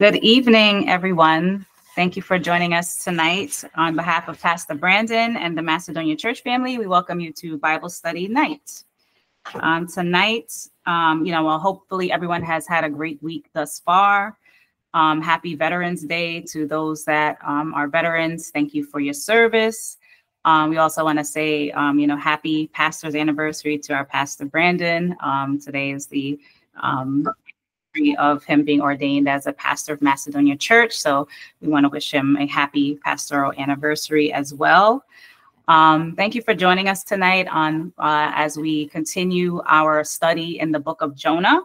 Good evening, everyone. Thank you for joining us tonight. On behalf of Pastor Brandon and the Macedonia Church family, we welcome you to Bible Study Night. Um, tonight, um, you know, well, hopefully everyone has had a great week thus far. Um, happy Veterans Day to those that um, are veterans. Thank you for your service. Um, we also want to say, um, you know, happy pastor's anniversary to our pastor Brandon. today is the of him being ordained as a pastor of Macedonia Church. So we want to wish him a happy pastoral anniversary as well. Um, thank you for joining us tonight on uh, as we continue our study in the book of Jonah.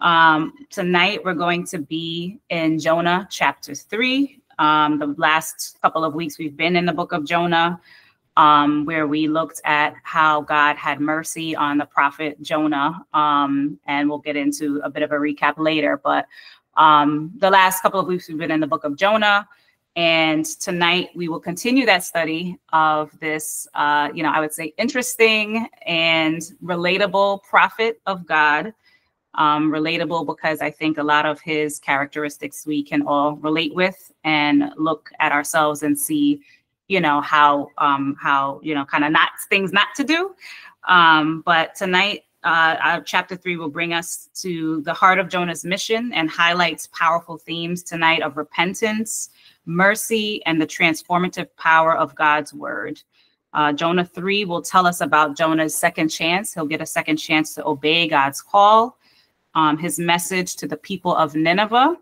Um, tonight we're going to be in Jonah chapter three. Um, the last couple of weeks we've been in the book of Jonah um, where we looked at how God had mercy on the prophet Jonah. Um, and we'll get into a bit of a recap later. But um, the last couple of weeks, we've been in the book of Jonah. And tonight we will continue that study of this, uh, you know, I would say interesting and relatable prophet of God. Um, relatable because I think a lot of his characteristics we can all relate with and look at ourselves and see you know how um how you know kind of not things not to do um but tonight uh, chapter three will bring us to the heart of Jonah's mission and highlights powerful themes tonight of repentance, mercy, and the transformative power of God's word. Uh, Jonah 3 will tell us about Jonah's second chance. He'll get a second chance to obey God's call, um, his message to the people of Nineveh,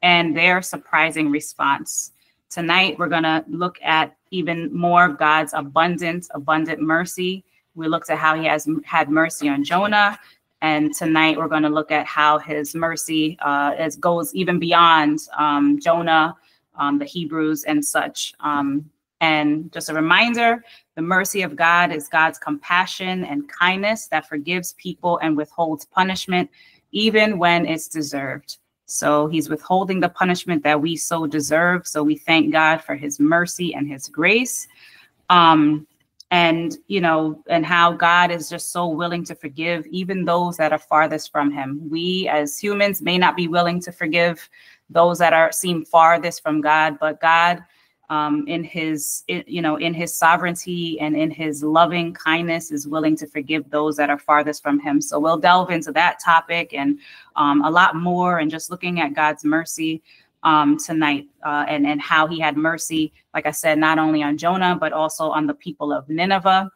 and their surprising response. Tonight, we're going to look at even more God's abundant, abundant mercy. We looked at how he has had mercy on Jonah. And tonight we're going to look at how his mercy uh, is, goes even beyond um, Jonah, um, the Hebrews, and such. Um, and just a reminder the mercy of God is God's compassion and kindness that forgives people and withholds punishment, even when it's deserved. So he's withholding the punishment that we so deserve. So we thank God for his mercy and his grace. Um, and, you know, and how God is just so willing to forgive even those that are farthest from him. We as humans may not be willing to forgive those that are seem farthest from God, but God um, in his you know in his sovereignty and in his loving kindness is willing to forgive those that are farthest from him. So we'll delve into that topic and um, a lot more and just looking at god's mercy um, tonight uh, and and how he had mercy like i said not only on jonah but also on the people of nineveh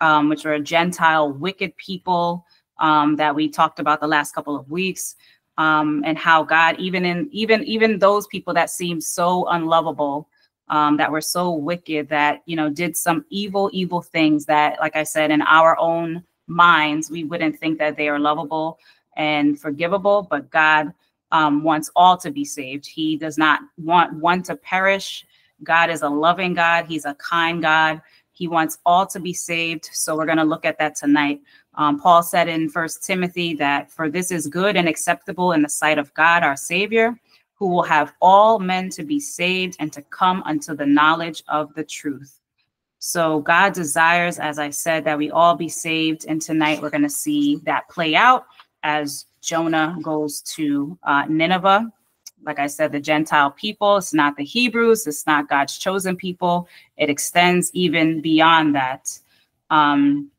um, which were a gentile wicked people um, that we talked about the last couple of weeks um, and how God, even in even even those people that seem so unlovable, um, that were so wicked that you know did some evil evil things that like i said in our own minds we wouldn't think that they are lovable and forgivable but god um, wants all to be saved. He does not want one to perish. God is a loving god. He's a kind god. He wants all to be saved. So we're going to look at that tonight. Um, paul said in first timothy that for this is good and acceptable in the sight of god our savior who will have all men to be saved and to come unto the knowledge of the truth. So God desires, as I said, that we all be saved. And tonight we're going to see that play out as Jonah goes to uh, Nineveh. Like I said, the Gentile people, it's not the Hebrews, it's not God's chosen people. It extends even beyond that. Um,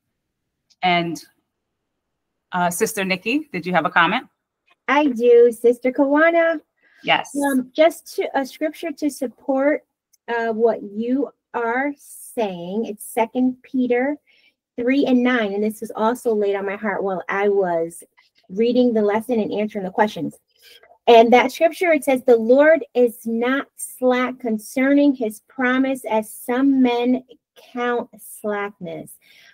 and uh, Sister Nikki, did you have a comment? I do, Sister Kawana. Yes. Um, just to, a scripture to support uh, what you are saying. It's Second Peter three and nine, and this was also laid on my heart while I was reading the lesson and answering the questions. And that scripture it says, "The Lord is not slack concerning His promise, as some men count slackness,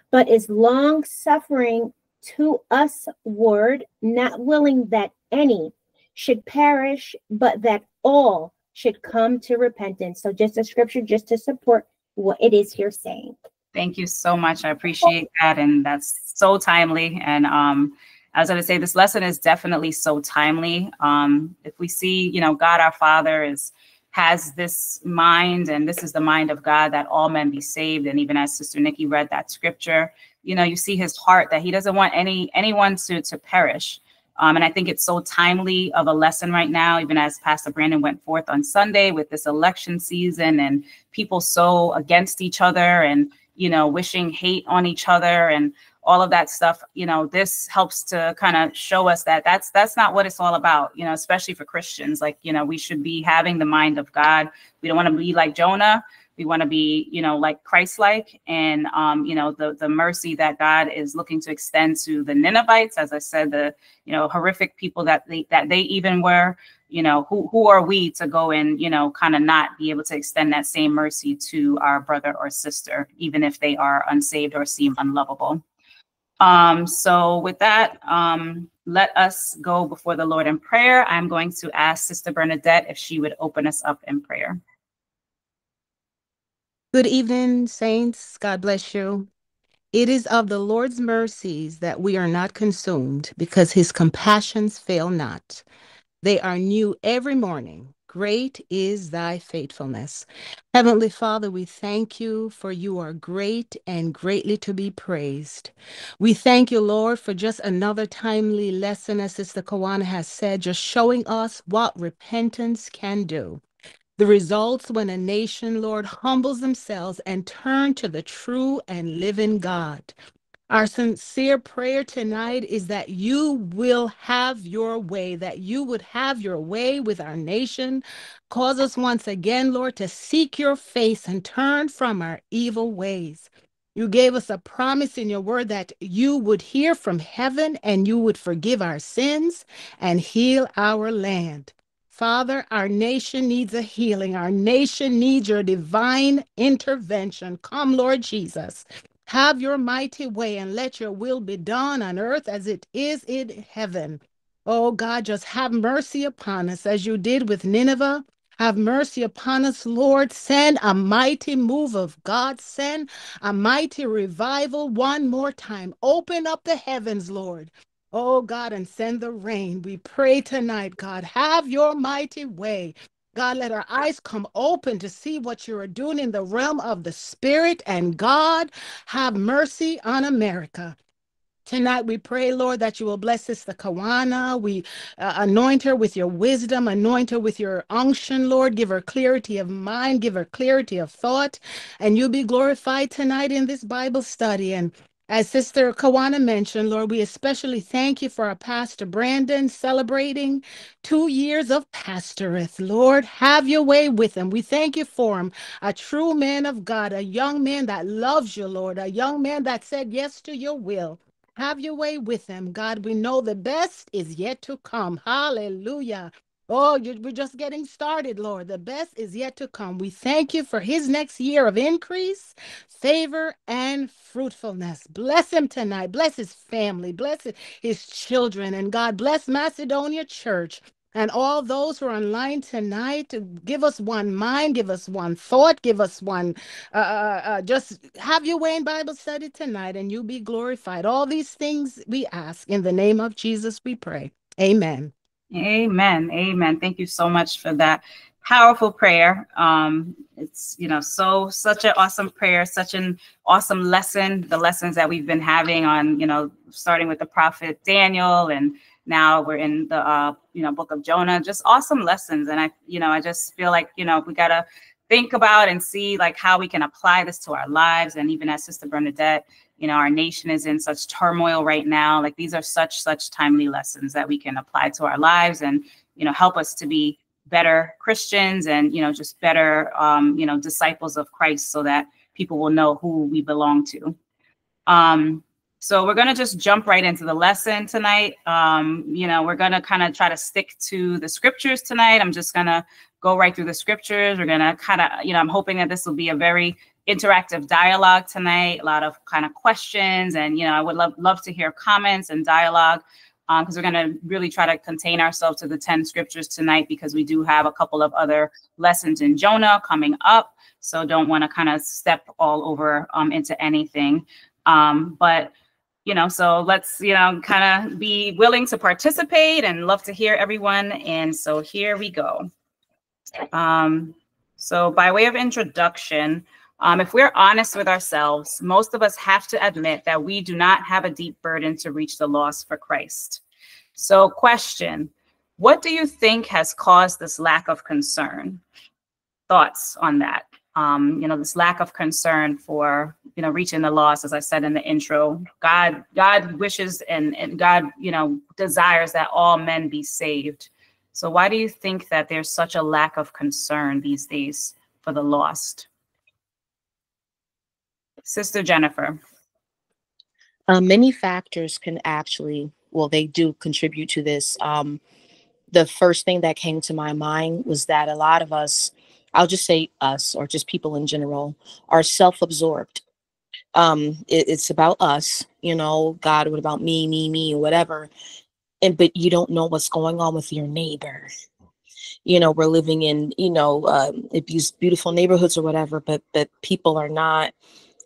but is long suffering to us word, not willing that any." Should perish, but that all should come to repentance. So just a scripture just to support what it is you're saying. Thank you so much. I appreciate that. And that's so timely. And um, as I was going to say, this lesson is definitely so timely. Um, if we see, you know, God our Father is has this mind, and this is the mind of God that all men be saved. And even as Sister Nikki read that scripture, you know, you see his heart that he doesn't want any anyone to to perish Um, and I think it's so timely of a lesson right now, even as Pastor Brandon went forth on Sunday with this election season and people so against each other and, you know, wishing hate on each other and all of that stuff. You know, this helps to kind of show us that that's that's not what it's all about, you know, especially for Christians. Like, you know, we should be having the mind of God. We don't want to be like Jonah we want to be you know like christ-like and um, you know the the mercy that god is looking to extend to the ninevites as i said the you know horrific people that they that they even were. You know who who are we to go and you know kind of not be able to extend that same mercy to our brother or sister even if they are unsaved or seem unlovable? Um so with that um let us go before the lord in prayer. I'm going to ask sister bernadette if she would open us up in prayer Good evening, saints. God bless you. It is of the Lord's mercies that we are not consumed, because his compassions fail not. They are new every morning. Great is thy faithfulness. Heavenly Father, we thank you for you are great and greatly to be praised. We thank you, Lord, for just another timely lesson, as Sister Kawana has said, just showing us what repentance can do. The results when a nation, Lord, humbles themselves and turn to the true and living God. Our sincere prayer tonight is that you will have your way, that you would have your way with our nation. Cause us once again, Lord, to seek your face and turn from our evil ways. You gave us a promise in your word that you would hear from heaven and you would forgive our sins and heal our land. Father, our nation needs a healing. Our nation needs your divine intervention. Come, Lord Jesus. Have your mighty way and let your will be done on earth as it is in heaven. Oh God, just have mercy upon us as you did with Nineveh. Have mercy upon us, Lord. Send a mighty move of God. Send a mighty revival one more time. Open up the heavens, Lord. Oh God, and send the rain. We pray tonight, God, have your mighty way. God, let our eyes come open to see what you are doing in the realm of the Spirit. And God, have mercy on America. Tonight, we pray, Lord, that you will bless Sister Kawana. We uh, anoint her with your wisdom, anoint her with your unction, Lord. Give her clarity of mind, give her clarity of thought, and you be glorified tonight in this Bible study. And as Sister Kawana mentioned, Lord, we especially thank you for our Pastor Brandon celebrating two years of pastorate. Lord, have your way with him. We thank you for him, a true man of God, a young man that loves you, Lord, a young man that said yes to your will. Have your way with him, God. We know the best is yet to come. Hallelujah. Oh, we're just getting started, Lord. The best is yet to come. We thank you for his next year of increase, favor, and fruitfulness. Bless him tonight. Bless his family. Bless his children. And God bless Macedonia Church and all those who are online tonight to give us one mind, give us one thought, give us one, uh, uh, uh just have your way in Bible study tonight and you be glorified. All these things we ask in the name of Jesus, we pray. Amen. Amen. Amen. Thank you so much for that powerful prayer. Um, it's you know so such an awesome prayer, such an awesome lesson. The lessons that we've been having on you know starting with the prophet Daniel, and now we're in the uh, you know book of Jonah. Just awesome lessons, and I you know I just feel like you know we gotta think about and see like how we can apply this to our lives. And even as Sister Bernadette you know our nation is in such turmoil right now. Like these are such such timely lessons that we can apply to our lives and you know help us to be better christians and you know just better um, you know disciples of christ so that people will know who we belong to. Um, so we're going to just jump right into the lesson tonight. Um, you know we're going to kind of try to stick to the scriptures tonight. I'm just going to go right through the scriptures. We're going to kind of you know i'm hoping that this will be a very interactive dialogue tonight, a lot of kind of questions. And, you know, I would love, love to hear comments and dialogue because um, we're going to really try to contain ourselves to the 10 scriptures tonight because we do have a couple of other lessons in Jonah coming up. So don't want to kind of step all over um, into anything. Um, but, you know, so let's, you know, kind of be willing to participate and love to hear everyone. And so here we go. Um, so by way of introduction, um, if we're honest with ourselves, most of us have to admit that we do not have a deep burden to reach the lost for Christ. So, question What do you think has caused this lack of concern? Thoughts on that? Um, you know, this lack of concern for, you know, reaching the lost, as I said in the intro. God, God wishes and, and God, you know, desires that all men be saved. So, why do you think that there's such a lack of concern these days for the lost? Sister Jennifer. Uh, many factors can actually, well, they do contribute to this. Um, the first thing that came to my mind was that a lot of us, I'll just say us or just people in general, are self absorbed. Um, it, it's about us, you know, God, what about me, me, me, whatever. And but you don't know what's going on with your neighbor. You know, we're living in, you know, these beautiful neighborhoods or whatever, but but people are not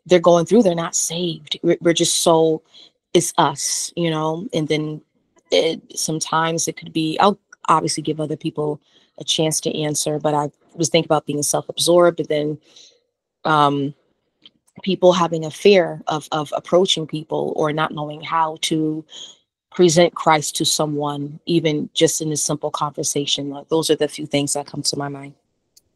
they're going through they're not saved. We're, just so it's us you know? And then it, sometimes it could be i'll obviously give other people a chance to answer but i was thinking about being self-absorbed and then um people having a fear of of approaching people or not knowing how to present christ to someone even just in a simple conversation. Like those are the few things that come to my mind.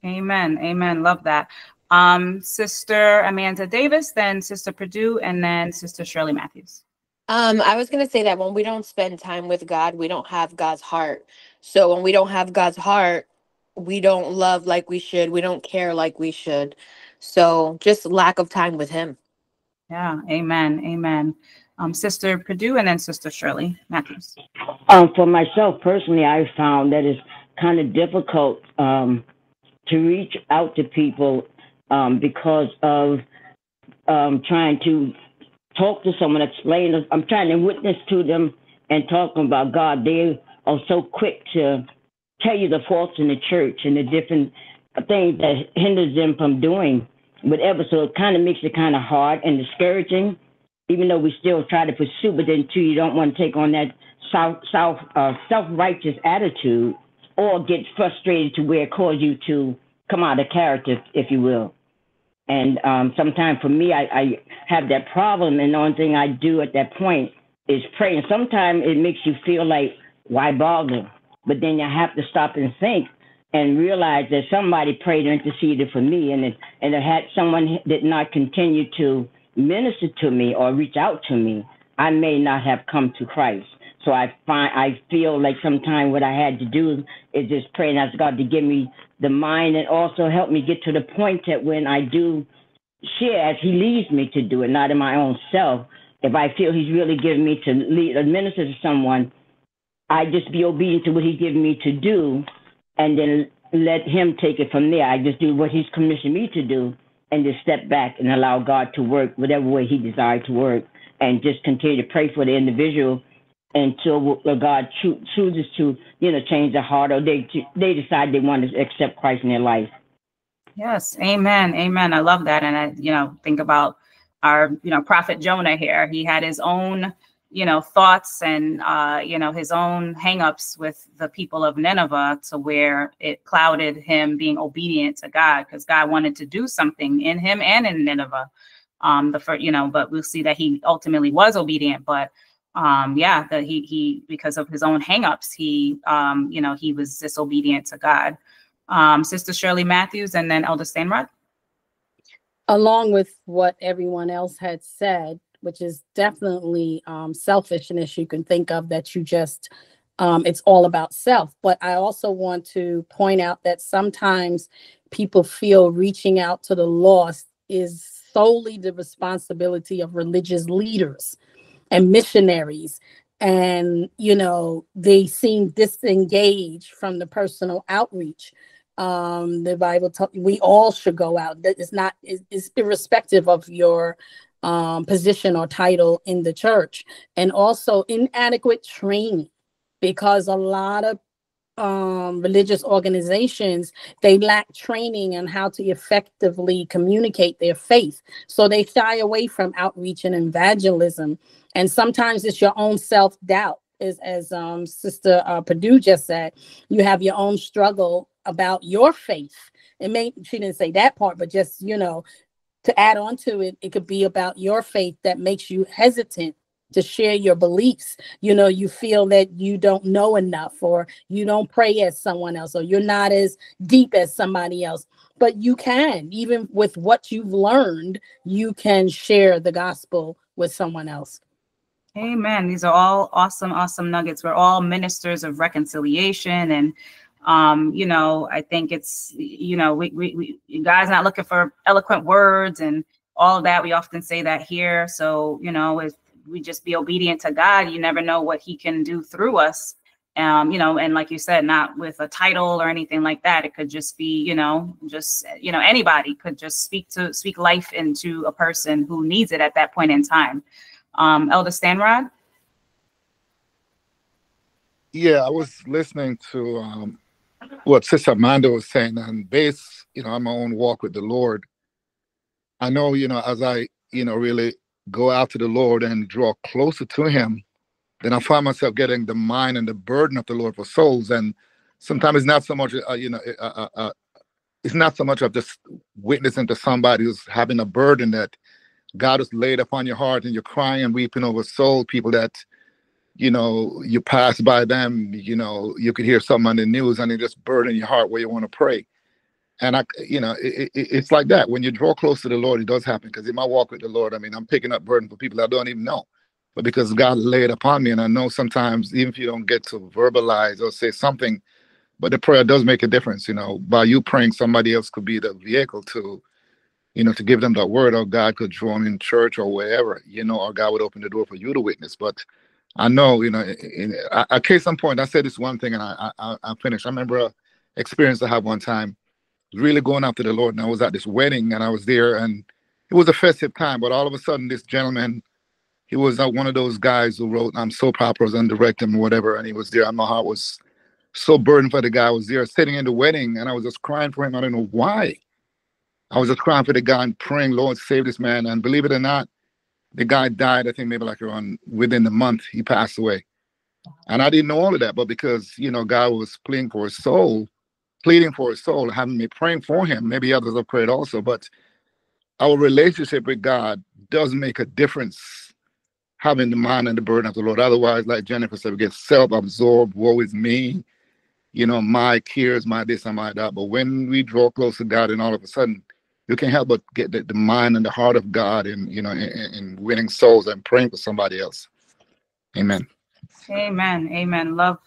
Amen. Amen. Love that um, Sister Amanda Davis, then Sister Purdue, and then Sister Shirley Matthews. Um, I was going to say that when we don't spend time with God, we don't have God's heart. So when we don't have God's heart, we don't love like we should. We don't care like we should. So just lack of time with Him. Yeah, amen. Amen. Um, Sister Purdue and then Sister Shirley Matthews. Um, for myself personally, I found that it's kind of difficult um, to reach out to people um, because of um, trying to talk to someone, explain. I'm trying to witness to them and talking about God. They are so quick to tell you the faults in the church and the different things that hinders them from doing whatever. So it kind of makes it kind of hard and discouraging, even though we still try to pursue. But then too, you don't want to take on that self self uh, self righteous attitude or get frustrated to where it causes you to come out of character, if you will. And um, sometimes for me, I, I have that problem, and the only thing I do at that point is pray. And sometimes it makes you feel like, why bother? But then you have to stop and think and realize that somebody prayed and interceded for me, and it, and it had someone did not continue to minister to me or reach out to me, I may not have come to Christ. So I find I feel like sometimes what I had to do is just pray and ask God to give me the mind and also help me get to the point that when I do share as He leads me to do it, not in my own self. If I feel He's really giving me to lead, administer to someone, I just be obedient to what He's given me to do, and then let Him take it from there. I just do what He's commissioned me to do, and just step back and allow God to work whatever way He desired to work, and just continue to pray for the individual until God cho- chooses to, you know, change their heart or they they decide they want to accept Christ in their life. Yes, amen, amen. I love that, and I, you know, think about our, you know, prophet Jonah here. He had his own, you know, thoughts and, uh, you know, his own hangups with the people of Nineveh, to where it clouded him being obedient to God because God wanted to do something in him and in Nineveh. Um, the first, you know, but we'll see that he ultimately was obedient, but um yeah that he he because of his own hangups he um you know he was disobedient to god. Um sister shirley matthews and then elder Stanrod. along with what everyone else had said which is definitely um selfishness you can think of that you just um it's all about self. But i also want to point out that sometimes people feel reaching out to the lost is solely the responsibility of religious leaders and missionaries. And you know they seem disengaged from the personal outreach um the bible t- we all should go out. It's not it's, it's irrespective of your um position or title in the church. And also inadequate training because a lot of um, religious organizations they lack training on how to effectively communicate their faith. So they shy away from outreach and evangelism and sometimes it's your own self-doubt as, as um, sister uh, purdue just said you have your own struggle about your faith it may she didn't say that part but just you know to add on to it it could be about your faith that makes you hesitant to share your beliefs. You know, you feel that you don't know enough, or you don't pray as someone else, or you're not as deep as somebody else. But you can, even with what you've learned, you can share the gospel with someone else. Amen. These are all awesome, awesome nuggets. We're all ministers of reconciliation. And, um, you know, I think it's, you know, we, we, we guys not looking for eloquent words and all of that. We often say that here. So, you know, if we just be obedient to God, you never know what he can do through us. Um, you know, and like you said, not with a title or anything like that. It could just be, you know, just, you know, anybody could just speak to speak life into a person who needs it at that point in time. Um, Elder Stanrod? Yeah, I was listening to um, what Sister Amanda was saying, and base, you know, on my own walk with the Lord. I know, you know, as I, you know, really go out to the Lord and draw closer to Him, then I find myself getting the mind and the burden of the Lord for souls. And sometimes it's not so much, uh, you know, uh, uh, uh it's not so much of just witnessing to somebody who's having a burden that God has laid upon your heart and you're crying and weeping over soul people that, you know, you pass by them, you know, you could hear something on the news and it just burden your heart where you want to pray. And I, you know, it, it, it's like that. When you draw close to the Lord, it does happen. Because in my walk with the Lord, I mean, I'm picking up burden for people I don't even know. But because God laid upon me, and I know sometimes even if you don't get to verbalize or say something, but the prayer does make a difference. You know, by you praying, somebody else could be the vehicle to you know, to give them that word, or God could draw them in church or wherever, you know, or God would open the door for you to witness. But I know, you know, in, a case in point, I said this one thing and I, I, I finished. I remember a experience I had one time, really going after the Lord. And I was at this wedding and I was there and it was a festive time, but all of a sudden this gentleman, he was one of those guys who wrote I'm so proper as undirect him or whatever. And he was there and my heart was so burdened for the guy. I was there sitting in the wedding and I was just crying for him. I don't know why. I was just crying for the guy and praying, Lord, save this man. And believe it or not, the guy died, I think maybe like around within the month, he passed away. And I didn't know all of that, but because, you know, God was pleading for his soul, pleading for his soul, having me praying for him, maybe others have prayed also, but our relationship with God does make a difference having the mind and the burden of the Lord. Otherwise, like Jennifer said, we get self-absorbed, woe is me, you know, my cares, my this and my that. But when we draw close to God and all of a sudden you can't help but get the, the mind and the heart of God and you know in, in winning souls and praying for somebody else. Amen. Amen. Amen. Love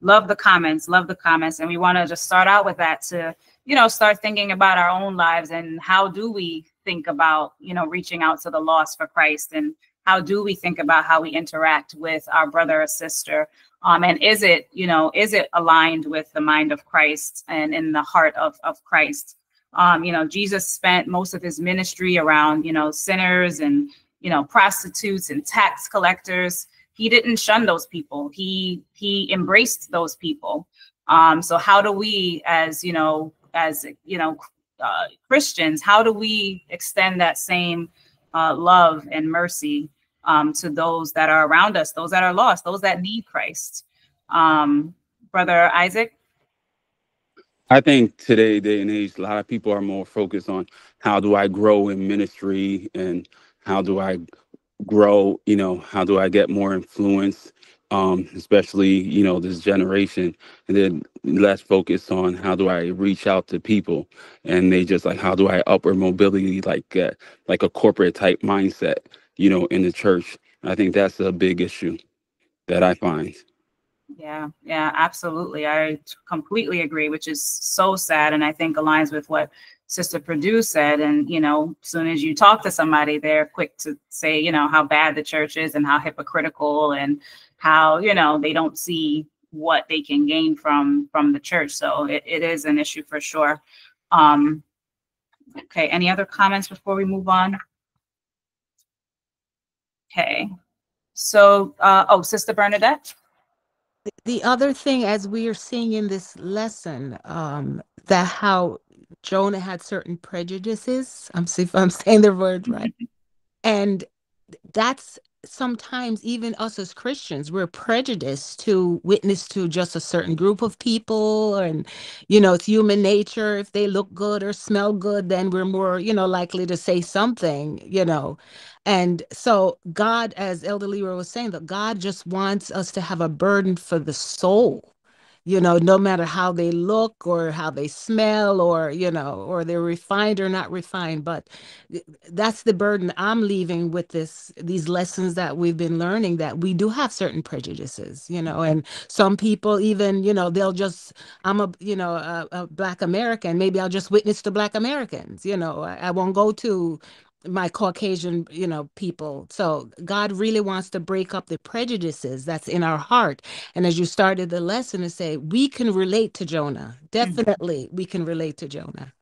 love the comments. Love the comments. And we want to just start out with that to, you know, start thinking about our own lives and how do we think about, you know, reaching out to the lost for Christ and how do we think about how we interact with our brother or sister um, and is it you know is it aligned with the mind of christ and in the heart of, of christ um, you know, Jesus spent most of his ministry around, you know, sinners and, you know, prostitutes and tax collectors. He didn't shun those people. He he embraced those people. Um, so how do we, as you know, as you know, uh, Christians, how do we extend that same uh, love and mercy um, to those that are around us, those that are lost, those that need Christ? Um, Brother Isaac. I think today, day and age, a lot of people are more focused on how do I grow in ministry and how do I grow, you know, how do I get more influence, um, especially, you know, this generation, and then less focused on how do I reach out to people. And they just like, how do I upward mobility, like, uh, like a corporate type mindset, you know, in the church. I think that's a big issue that I find. Yeah, yeah, absolutely. I completely agree, which is so sad. And I think aligns with what Sister Purdue said. And, you know, as soon as you talk to somebody, they're quick to say, you know, how bad the church is and how hypocritical and how, you know, they don't see what they can gain from from the church. So it, it is an issue for sure. Um, okay, any other comments before we move on? Okay. So, uh, oh, Sister Bernadette the other thing as we are seeing in this lesson um that how jonah had certain prejudices i'm see if i'm saying the word right and that's sometimes even us as Christians, we're prejudiced to witness to just a certain group of people, and you know, it's human nature. If they look good or smell good, then we're more, you know, likely to say something, you know. And so God, as Elder Leroy was saying, that God just wants us to have a burden for the soul you know, no matter how they look or how they smell or, you know, or they're refined or not refined. But that's the burden I'm leaving with this, these lessons that we've been learning that we do have certain prejudices, you know, and some people even, you know, they'll just, I'm a, you know, a, a Black American, maybe I'll just witness to Black Americans, you know, I, I won't go to my Caucasian, you know, people. So God really wants to break up the prejudices that's in our heart. And as you started the lesson to say, we can relate to Jonah. Mm-hmm. Definitely, we can relate to Jonah.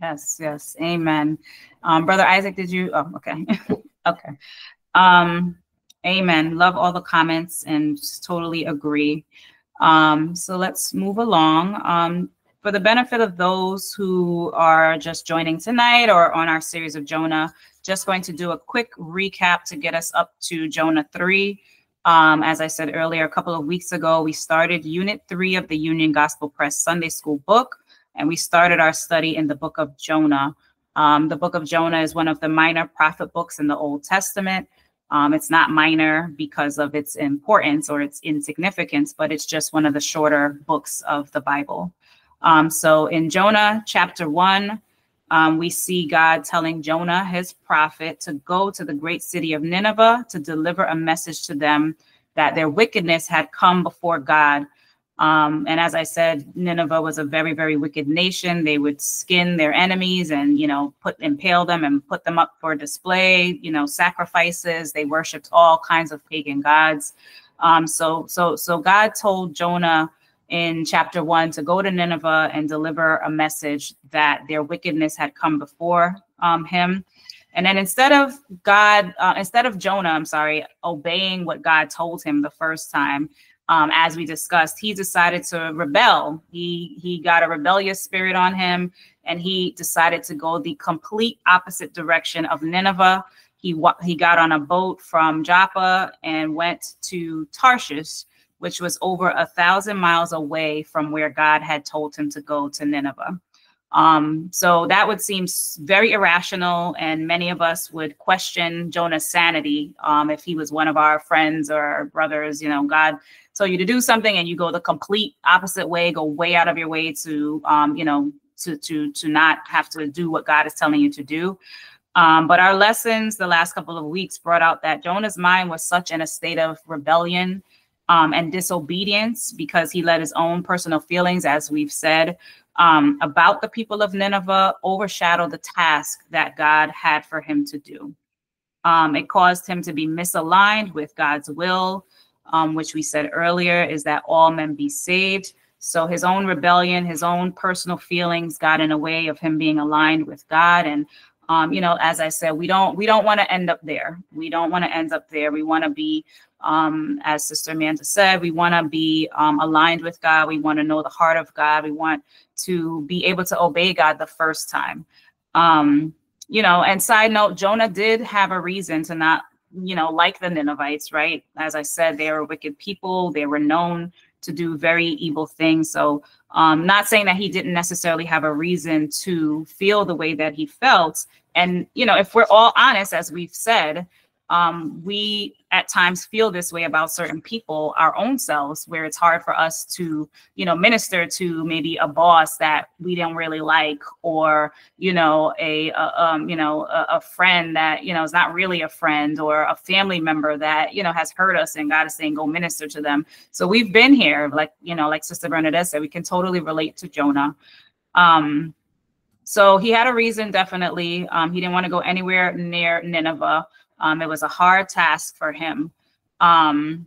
Yes, yes, amen. Um, Brother Isaac, did you? Oh, okay, okay. Um, amen. Love all the comments and totally agree. Um, so let's move along. Um, for the benefit of those who are just joining tonight or on our series of Jonah, just going to do a quick recap to get us up to Jonah 3. Um, as I said earlier, a couple of weeks ago, we started Unit 3 of the Union Gospel Press Sunday School book, and we started our study in the book of Jonah. Um, the book of Jonah is one of the minor prophet books in the Old Testament. Um, it's not minor because of its importance or its insignificance, but it's just one of the shorter books of the Bible. Um, so in Jonah chapter one, um, we see God telling Jonah, his prophet, to go to the great city of Nineveh to deliver a message to them that their wickedness had come before God. Um, and as I said, Nineveh was a very, very wicked nation. They would skin their enemies and, you know, put impale them and put them up for display, you know, sacrifices. They worshipped all kinds of pagan gods. Um, so, so, so God told Jonah in chapter one to go to Nineveh and deliver a message that their wickedness had come before um, him. And then instead of God, uh, instead of Jonah, I'm sorry, obeying what God told him the first time, um, as we discussed, he decided to rebel. He he got a rebellious spirit on him, and he decided to go the complete opposite direction of Nineveh. He he got on a boat from Joppa and went to Tarshish which was over a thousand miles away from where God had told him to go to Nineveh. Um, so that would seem very irrational, and many of us would question Jonah's sanity um, if he was one of our friends or brothers. You know, God told you to do something, and you go the complete opposite way, go way out of your way to, um, you know, to to to not have to do what God is telling you to do. Um, but our lessons the last couple of weeks brought out that Jonah's mind was such in a state of rebellion um, and disobedience because he let his own personal feelings, as we've said, um, about the people of Nineveh overshadow the task that God had for him to do. Um, it caused him to be misaligned with God's will, um, which we said earlier is that all men be saved. So his own rebellion, his own personal feelings got in a way of him being aligned with God. And um, you know, as I said, we don't we don't want to end up there. We don't want to end up there. We want to be um, as Sister Amanda said, we want to be um, aligned with God. We want to know the heart of God. We want to be able to obey God the first time. Um, you know, and side note, Jonah did have a reason to not, you know, like the Ninevites, right? As I said, they were wicked people. They were known to do very evil things. So, um, not saying that he didn't necessarily have a reason to feel the way that he felt. And, you know, if we're all honest, as we've said, um, we at times feel this way about certain people, our own selves, where it's hard for us to, you know, minister to maybe a boss that we don't really like, or you know, a, a um, you know, a, a, friend that you know is not really a friend, or a family member that you know has hurt us, and God is saying go minister to them. So we've been here, like you know, like Sister Bernadette said, we can totally relate to Jonah. Um, so he had a reason, definitely. Um, he didn't want to go anywhere near Nineveh. Um, it was a hard task for him. Um,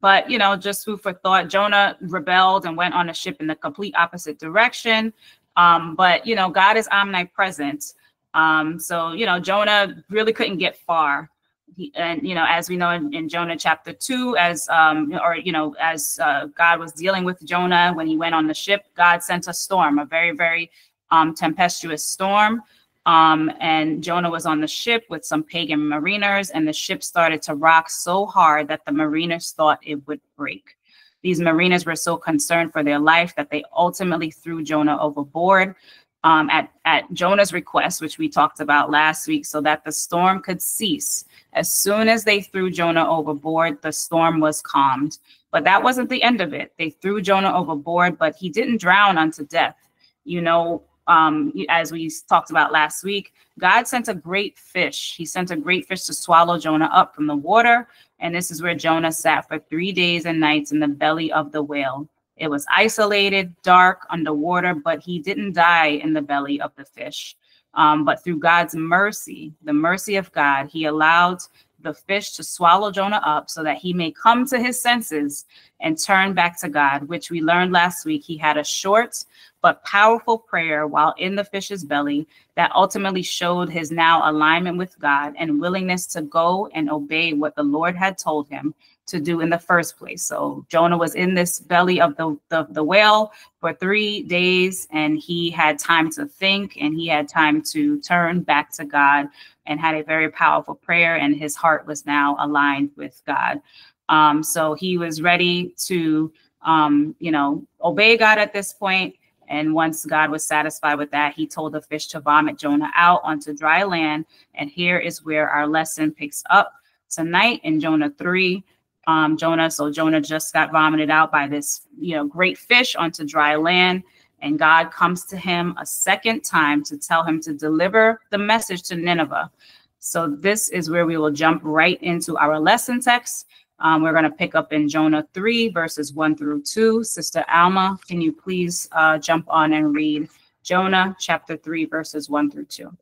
but, you know, just food for thought, Jonah rebelled and went on a ship in the complete opposite direction. Um, but, you know, God is omnipresent. Um, so, you know, Jonah really couldn't get far. He, and, you know, as we know in, in Jonah chapter two, as, um, or, you know, as uh, God was dealing with Jonah when he went on the ship, God sent a storm, a very, very um, tempestuous storm. Um, and Jonah was on the ship with some pagan mariners, and the ship started to rock so hard that the mariners thought it would break. These mariners were so concerned for their life that they ultimately threw Jonah overboard um, at, at Jonah's request, which we talked about last week, so that the storm could cease. As soon as they threw Jonah overboard, the storm was calmed. But that wasn't the end of it. They threw Jonah overboard, but he didn't drown unto death. You know, um, as we talked about last week, God sent a great fish. He sent a great fish to swallow Jonah up from the water. And this is where Jonah sat for three days and nights in the belly of the whale. It was isolated, dark, underwater, but he didn't die in the belly of the fish. Um, but through God's mercy, the mercy of God, he allowed the fish to swallow Jonah up so that he may come to his senses and turn back to God, which we learned last week. He had a short but powerful prayer while in the fish's belly that ultimately showed his now alignment with God and willingness to go and obey what the Lord had told him to do in the first place. So Jonah was in this belly of the, the, the, whale for three days, and he had time to think and he had time to turn back to God and had a very powerful prayer, and his heart was now aligned with God. Um, so he was ready to, um, you know, obey God at this point. and once God was satisfied with that, he told the fish to vomit Jonah out onto dry land. And here is where our lesson picks up tonight in Jonah 3. Um, Jonah, so Jonah just got vomited out by this, you know, great fish onto dry land. And God comes to him a second time to tell him to deliver the message to Nineveh. So this is where we will jump right into our lesson text. Um, we're going to pick up in Jonah 3, verses 1 through 2. Sister Alma, can you please uh, jump on and read Jonah chapter 3, verses 1 through 2?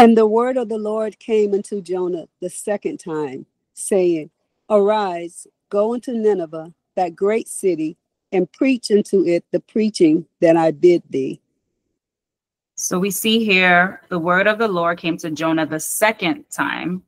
And the word of the Lord came unto Jonah the second time, saying, Arise, go into Nineveh, that great city, and preach unto it the preaching that I bid thee. So we see here the word of the Lord came to Jonah the second time.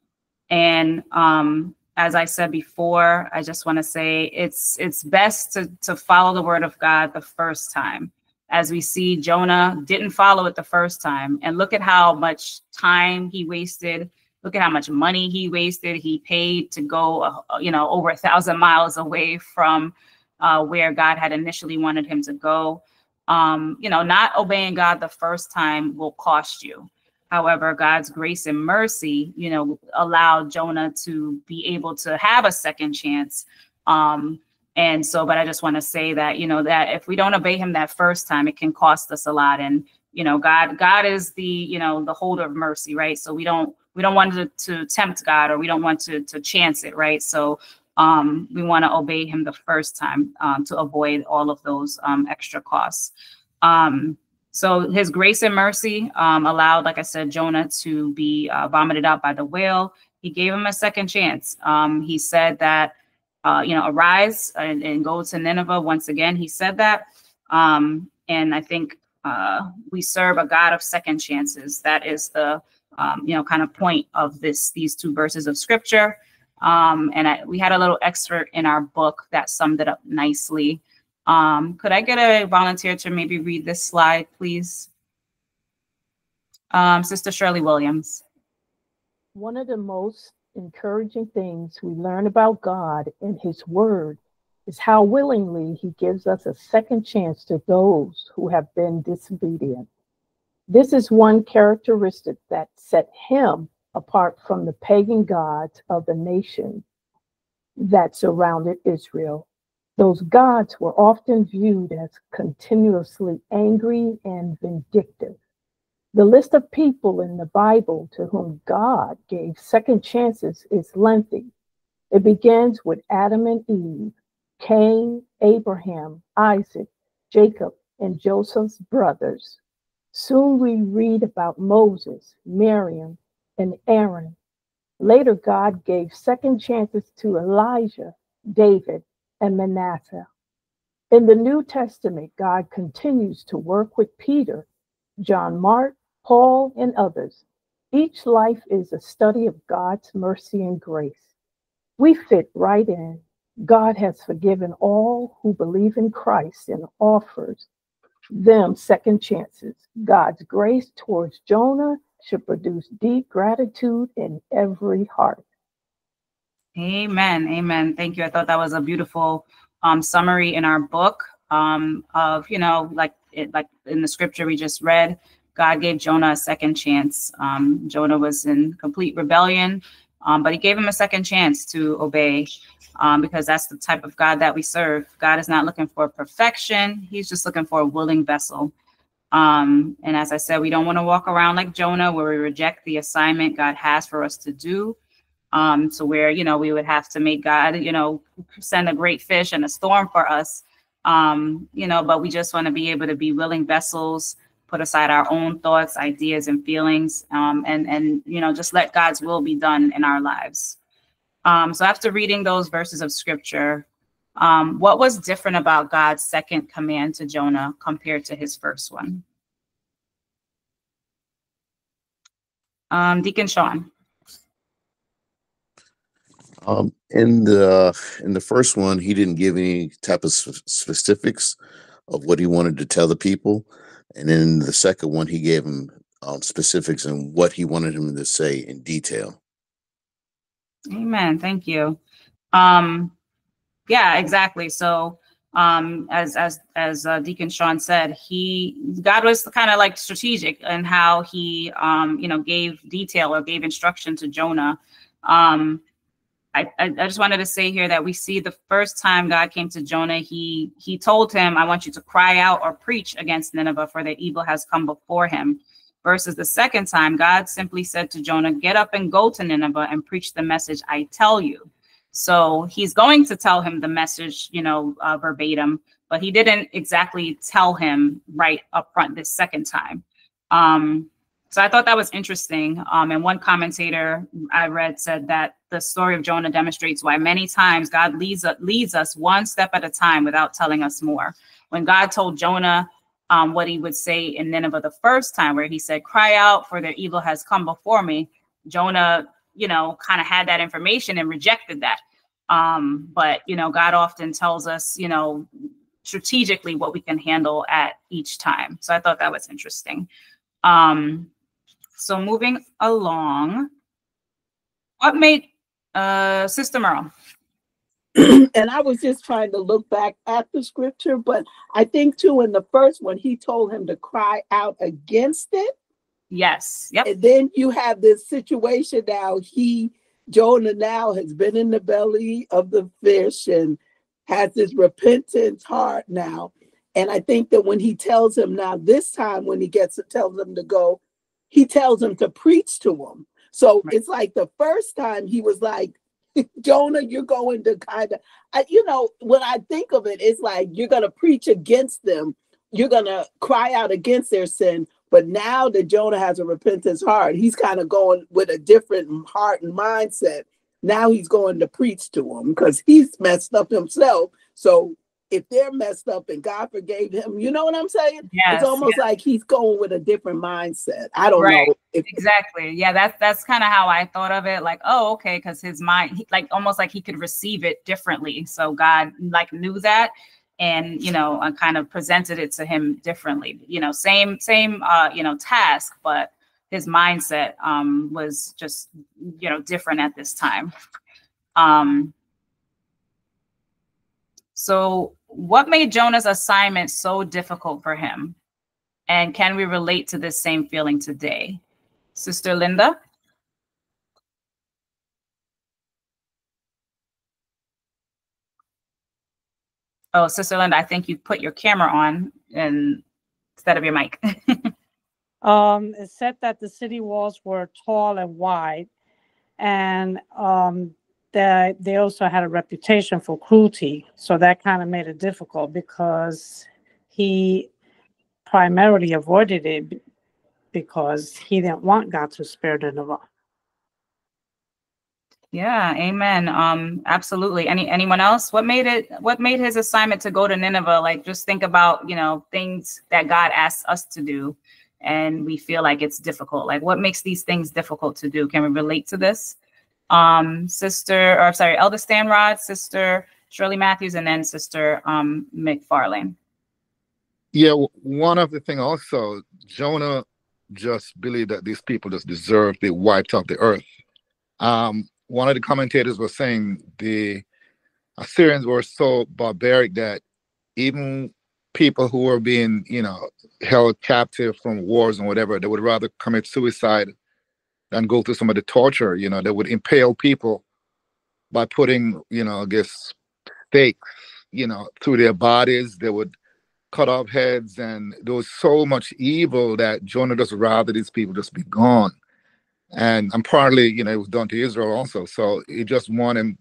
And um, as I said before, I just want to say it's it's best to to follow the word of God the first time. As we see, Jonah didn't follow it the first time, and look at how much time he wasted. Look at how much money he wasted. He paid to go, uh, you know, over a thousand miles away from uh, where God had initially wanted him to go. Um, you know, not obeying God the first time will cost you. However, God's grace and mercy, you know, allowed Jonah to be able to have a second chance. Um, and so, but I just want to say that, you know, that if we don't obey him that first time, it can cost us a lot. And, you know, God, God is the, you know, the holder of mercy, right? So we don't, we don't want to, to tempt God or we don't want to, to chance it, right? So um, we want to obey him the first time um, to avoid all of those um, extra costs. Um, so his grace and mercy um, allowed, like I said, Jonah to be uh, vomited out by the whale. He gave him a second chance. Um, he said that, uh, you know, arise and, and, go to Nineveh. Once again, he said that. Um, and I think uh, we serve a God of second chances. That is the, um, you know, kind of point of this these two verses of scripture. Um, and I, we had a little excerpt in our book that summed it up nicely. Um, could I get a volunteer to maybe read this slide, please? Um, Sister Shirley Williams. One of the most encouraging things we learn about God in His Word is how willingly He gives us a second chance to those who have been disobedient. This is one characteristic that set Him apart from the pagan gods of the nation that surrounded Israel those gods were often viewed as continuously angry and vindictive. The list of people in the Bible to whom God gave second chances is lengthy. It begins with Adam and Eve, Cain, Abraham, Isaac, Jacob, and Joseph's brothers. Soon we read about Moses, Miriam, and Aaron. Later, God gave second chances to Elijah, David, and Manasseh. In the New Testament, God continues to work with Peter, John Mark, Paul, and others. Each life is a study of God's mercy and grace. We fit right in. God has forgiven all who believe in Christ and offers them second chances. God's grace towards Jonah should produce deep gratitude in every heart. Amen. Amen. Thank you. I thought that was a beautiful um, summary in our book um, of, you know, like it, like in the scripture we just read, God gave Jonah a second chance. Um, Jonah was in complete rebellion, um, but he gave him a second chance to obey um, because that's the type of God that we serve. God is not looking for perfection. He's just looking for a willing vessel. Um, and as I said, we don't want to walk around like Jonah where we reject the assignment God has for us to do um, to where, you know, we would have to make God, you know, send a great fish and a storm for us. Um, you know, but we just want to be able to be willing vessels, put aside our own thoughts, ideas, and feelings, um, and and you know, just let God's will be done in our lives. Um, so after reading those verses of scripture, um, what was different about God's second command to Jonah compared to his first one? Um, Deacon Sean. Um, in the in the first one, he didn't give any type of sp- specifics of what he wanted to tell the people, and then the second one, he gave him um, specifics and what he wanted him to say in detail. Amen. Thank you. Um, yeah, exactly. So, um, as as as uh, Deacon Sean said, he God was kind of like strategic in how he um, you know gave detail or gave instruction to Jonah. Um, I, I just wanted to say here that we see the first time God came to Jonah, he he told him, "I want you to cry out or preach against Nineveh, for the evil has come before him." Versus the second time, God simply said to Jonah, "Get up and go to Nineveh and preach the message I tell you." So he's going to tell him the message, you know, uh, verbatim, but he didn't exactly tell him right up front this second time. Um, so I thought that was interesting. Um, and one commentator I read said that the story of Jonah demonstrates why many times God leads, leads us one step at a time without telling us more. When God told Jonah um, what he would say in Nineveh the first time, where he said, Cry out, for their evil has come before me, Jonah, you know, kind of had that information and rejected that. Um, but, you know, God often tells us, you know, strategically what we can handle at each time. So I thought that was interesting. Um, so moving along, what made uh, Sister Merle? and I was just trying to look back at the scripture, but I think too in the first one he told him to cry out against it. Yes. Yep. And then you have this situation now. He Jonah now has been in the belly of the fish and has this repentant heart now. And I think that when he tells him now, this time when he gets to tells him to go, he tells him to preach to him. So right. it's like the first time he was like, Jonah, you're going to kind of, you know, when I think of it, it's like you're going to preach against them. You're going to cry out against their sin. But now that Jonah has a repentance heart, he's kind of going with a different heart and mindset. Now he's going to preach to them because he's messed up himself. So if they're messed up and God forgave him, you know what I'm saying? Yes, it's almost yes. like he's going with a different mindset. I don't right. know. If- exactly. Yeah, that's that's kind of how I thought of it. Like, oh, okay, because his mind, he, like almost like he could receive it differently. So God like knew that, and you know, and kind of presented it to him differently. You know, same same uh, you know task, but his mindset um was just you know different at this time. Um. So what made Jonah's assignment so difficult for him? And can we relate to this same feeling today? Sister Linda? Oh, Sister Linda, I think you put your camera on and instead of your mic. um, it said that the city walls were tall and wide, and um, that they also had a reputation for cruelty. So that kind of made it difficult because he primarily avoided it because he didn't want God to spare Nineveh. Yeah, amen. Um, absolutely. Any anyone else? What made it what made his assignment to go to Nineveh? Like just think about, you know, things that God asks us to do and we feel like it's difficult. Like what makes these things difficult to do? Can we relate to this? Um, Sister, or sorry, Elder Stanrod, Sister Shirley Matthews, and then Sister um, McFarlane. Yeah, one of the thing also, Jonah just believed that these people just deserved they wiped out the earth. Um, one of the commentators was saying the Assyrians were so barbaric that even people who were being, you know, held captive from wars and whatever, they would rather commit suicide than go through some of the torture. You know, they would impale people by putting, you know, I guess stakes, you know, through their bodies. They would cut off heads, and there was so much evil that Jonah just rather these people just be gone. And and partly, you know, it was done to Israel also. So he just want him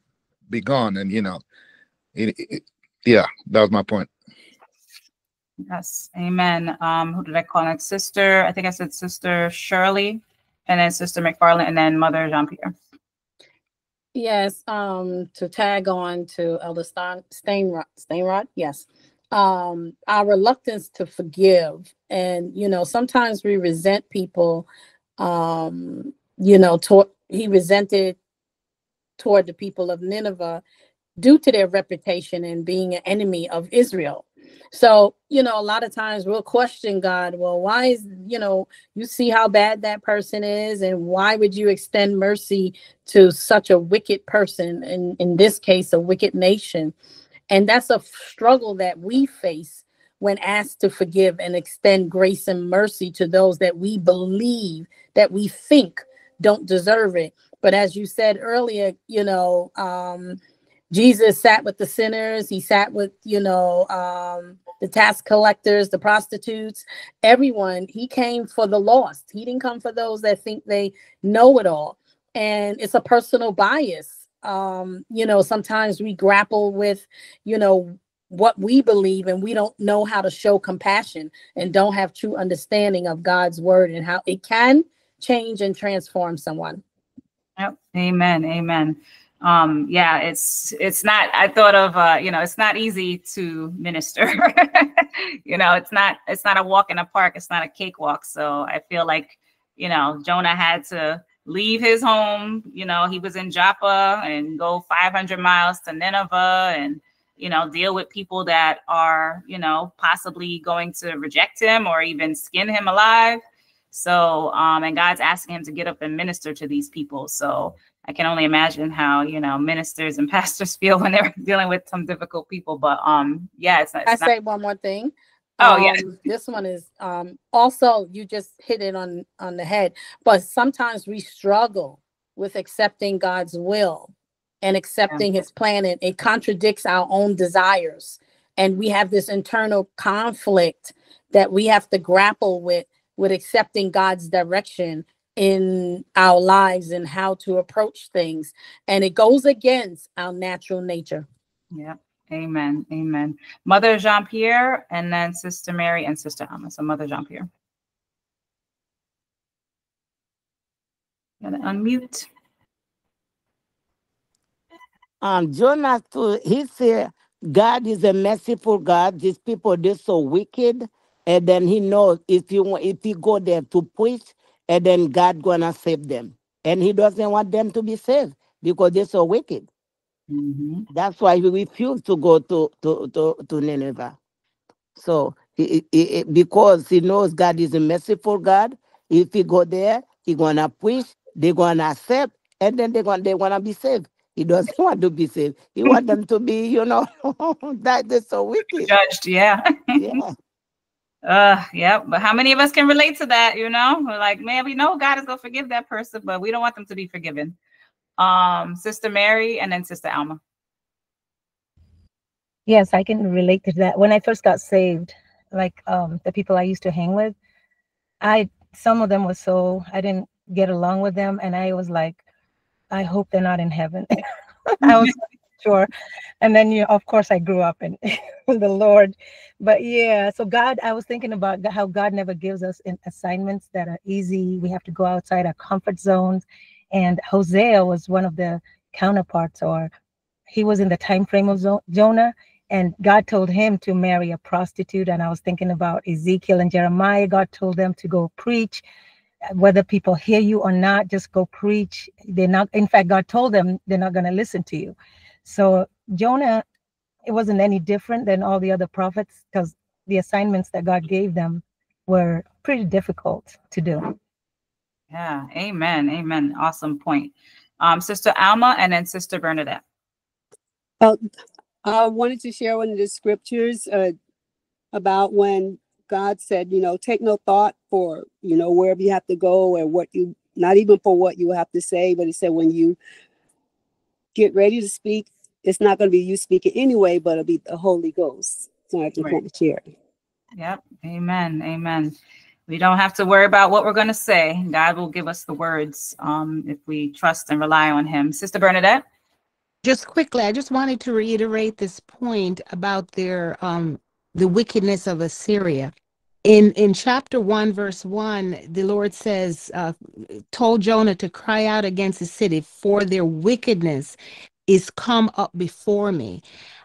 be gone, and you know, it, it- yeah, that was my point. Yes, amen. Um, who did I call next? Sister, I think I said Sister Shirley, and then Sister McFarland, and then Mother Jean Pierre. Yes, um, to tag on to Elder Stein, Steinrod, Steinrod, yes. Um, our reluctance to forgive, and you know, sometimes we resent people. Um, you know, toward he resented toward the people of Nineveh due to their reputation and being an enemy of Israel. So, you know, a lot of times we'll question God, well, why is, you know, you see how bad that person is, and why would you extend mercy to such a wicked person, and in this case, a wicked nation? And that's a struggle that we face when asked to forgive and extend grace and mercy to those that we believe, that we think don't deserve it. But as you said earlier, you know, um, Jesus sat with the sinners. He sat with, you know, um, the tax collectors, the prostitutes, everyone. He came for the lost. He didn't come for those that think they know it all. And it's a personal bias. Um, you know, sometimes we grapple with, you know, what we believe and we don't know how to show compassion and don't have true understanding of God's word and how it can change and transform someone. Yep. Amen. Amen. Um, yeah, it's it's not I thought of uh, you know, it's not easy to minister. you know, it's not it's not a walk in a park, it's not a cakewalk. So I feel like, you know, Jonah had to leave his home, you know, he was in Joppa and go 500 miles to Nineveh and you know, deal with people that are, you know, possibly going to reject him or even skin him alive. So, um, and God's asking him to get up and minister to these people. So I can only imagine how, you know, ministers and pastors feel when they're dealing with some difficult people. But um, yeah, it's, not- I it's not, say one more thing. Oh, yeah. Um, this one is um also you just hit it on on the head. But sometimes we struggle with accepting God's will and accepting his plan and it contradicts our own desires. And we have this internal conflict that we have to grapple with with accepting God's direction in our lives and how to approach things. And it goes against our natural nature. yeah. Amen. Amen. Mother Jean Pierre, and then Sister Mary and Sister Alma. So Mother Jean Pierre. Gotta unmute. um Jonah too, he said God is a merciful God. These people they're so wicked, and then he knows if you want if he go there to preach, and then God gonna save them, and he doesn't want them to be saved because they're so wicked. Mhm. That's why he refused to go to to to, to Nineveh. So he, he- he- because he knows God is a merciful God, if he go there, he gonna preach, they gonna accept, and then they gonna they wanna be saved. He doesn't want to be saved. He want them to be, you know, that they're so wicked. Judged, yeah. Yeah. Uh, yeah. But how many of us can relate to that? You know, we're like, man, we know God is gonna forgive that person, but we don't want them to be forgiven. Um, Sister Mary and then Sister Alma. Yes, I can relate to that. When I first got saved, like um the people I used to hang with, I some of them were so I didn't get along with them and I was like, I hope they're not in heaven. I was sure. And then you of course I grew up in the Lord. But yeah, so God, I was thinking about how God never gives us assignments that are easy. We have to go outside our comfort zones. And Hosea was one of the counterparts or he was in the time frame of Jonah, and God told him to marry a prostitute. And I was thinking about Ezekiel and Jeremiah. God told them to go preach, whether people hear you or not, just go preach. They're not, in fact, God told them they're not going to listen to you. So Jonah, it wasn't any different than all the other prophets because the assignments that God gave them were pretty difficult to do. Yeah, amen. Amen. Awesome point. Um, Sister Alma and then Sister Bernadette. Uh, I wanted to share one of the scriptures uh, about when God said, you know, take no thought for, you know, wherever you have to go or what you, not even for what you have to say, but he said, when you get ready to speak, it's not going to be you speaking anyway, but it'll be the Holy Ghost. So I just Right. want to share. Yep. Amen. Amen. We don't have to worry about what we're going to say. God will give us the words um, if we trust and rely on Him. Sister Bernadette. just quickly i just wanted to reiterate this point about their um the wickedness of assyria in in chapter 1 verse 1 the lord says uh told jonah to cry out against the city for their wickedness is come up before me.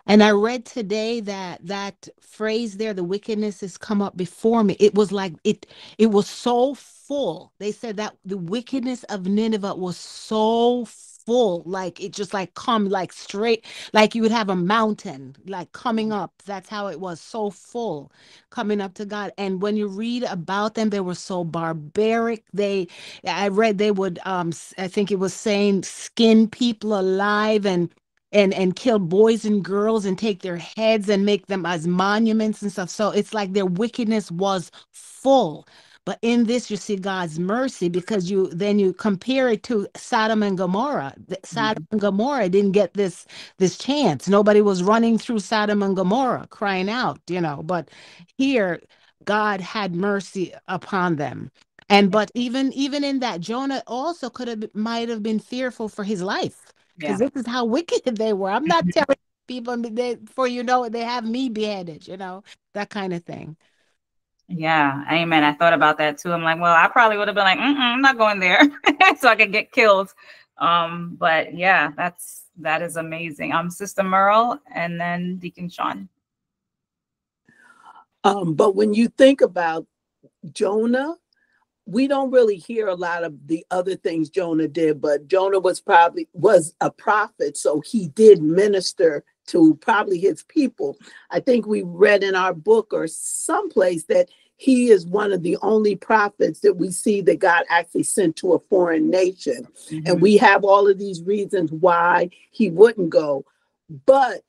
And i read today that that phrase there the wickedness has come up before me it was like it it was so full. They said that the wickedness of nineveh was so like it just like come like straight like you would have a mountain like coming up. That's how it was so full coming up to god. And when you read about them they were so barbaric. They i read they would um i think it was saying skin people alive and and and kill boys and girls and take their heads and make them as monuments and stuff. So it's like their wickedness was full but in this, you see God's mercy because you then you compare it to Sodom and Gomorrah. The- mm. Sodom and Gomorrah didn't get this this chance. Nobody was running through Sodom and Gomorrah crying out, you know. But here, God had mercy upon them. And but even even in that, Jonah also could have might have been fearful for his life because Yeah. this is how wicked they were. I'm not telling people they, for you know they have me beheaded, you know that kind of thing. Yeah, amen. I thought about that too. I'm like, well, I probably would have been like, I'm not going there, so I could get killed. Um, but yeah, that's that is amazing. I'm um, Sister Merle and then Deacon Sean. Um, but when you think about Jonah, we don't really hear a lot of the other things Jonah did, but Jonah was probably was a prophet, so he did minister to probably his people. I think we read in our book or someplace that he is one of the only prophets that we see that God actually sent to a foreign nation. And mm-hmm. we have all of these reasons why he wouldn't go. But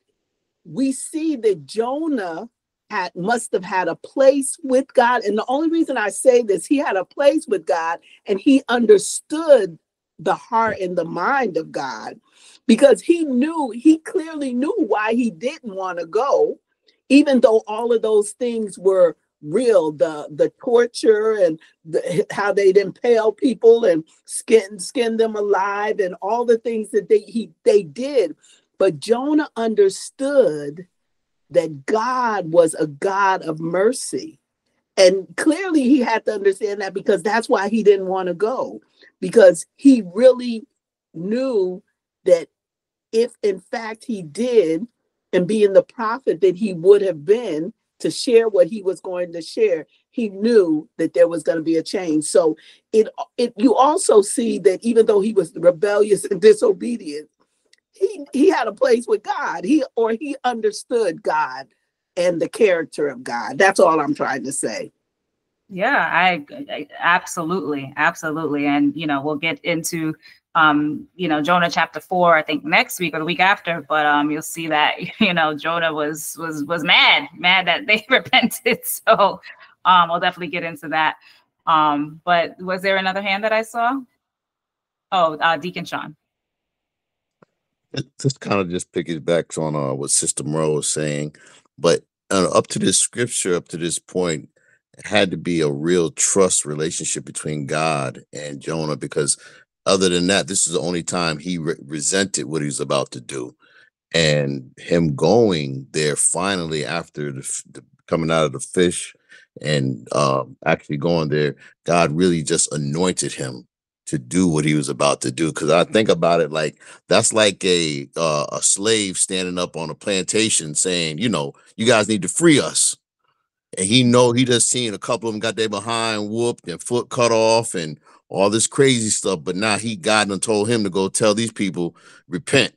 we see that Jonah had must have had a place with God. And the only reason I say this, he had a place with God and he understood the heart and the mind of God because he knew, he clearly knew why he didn't want to go, even though all of those things were real the the torture and the, how they'd impale people and skin skin them alive and all the things that they he they did but jonah understood that God was a God of mercy. And clearly he had to understand that because that's why he didn't want to go, because he really knew that if in fact he did, and being the prophet that he would have been to share what he was going to share, he knew that there was going to be a change. So it, it you also see that even though he was rebellious and disobedient, he he had a place with God. He or he understood God and the character of God. That's all I'm trying to say. Yeah, I, I absolutely, absolutely, and you know we'll get into um you know Jonah chapter four I think next week or the week after, but um you'll see that you know Jonah was was was mad mad that they repented. So um we'll definitely get into that. Um, but was there another hand that I saw? Oh, uh, Deacon Sean. It- This kind of just piggybacks on uh, what Sister Monroe was saying, but uh, up to this scripture, up to this point, had to be a real trust relationship between God and Jonah, because other than that, this is the only time he re- resented what he was about to do, and him going there finally after the, the coming out of the fish and um, actually going there, God really just anointed him to do what he was about to do. Because I think about it like that's like a uh, a slave standing up on a plantation saying, you know, you guys need to free us. And he know he just seen a couple of them got their behind whooped and foot cut off and all this crazy stuff. But now he God and told him to go tell these people repent.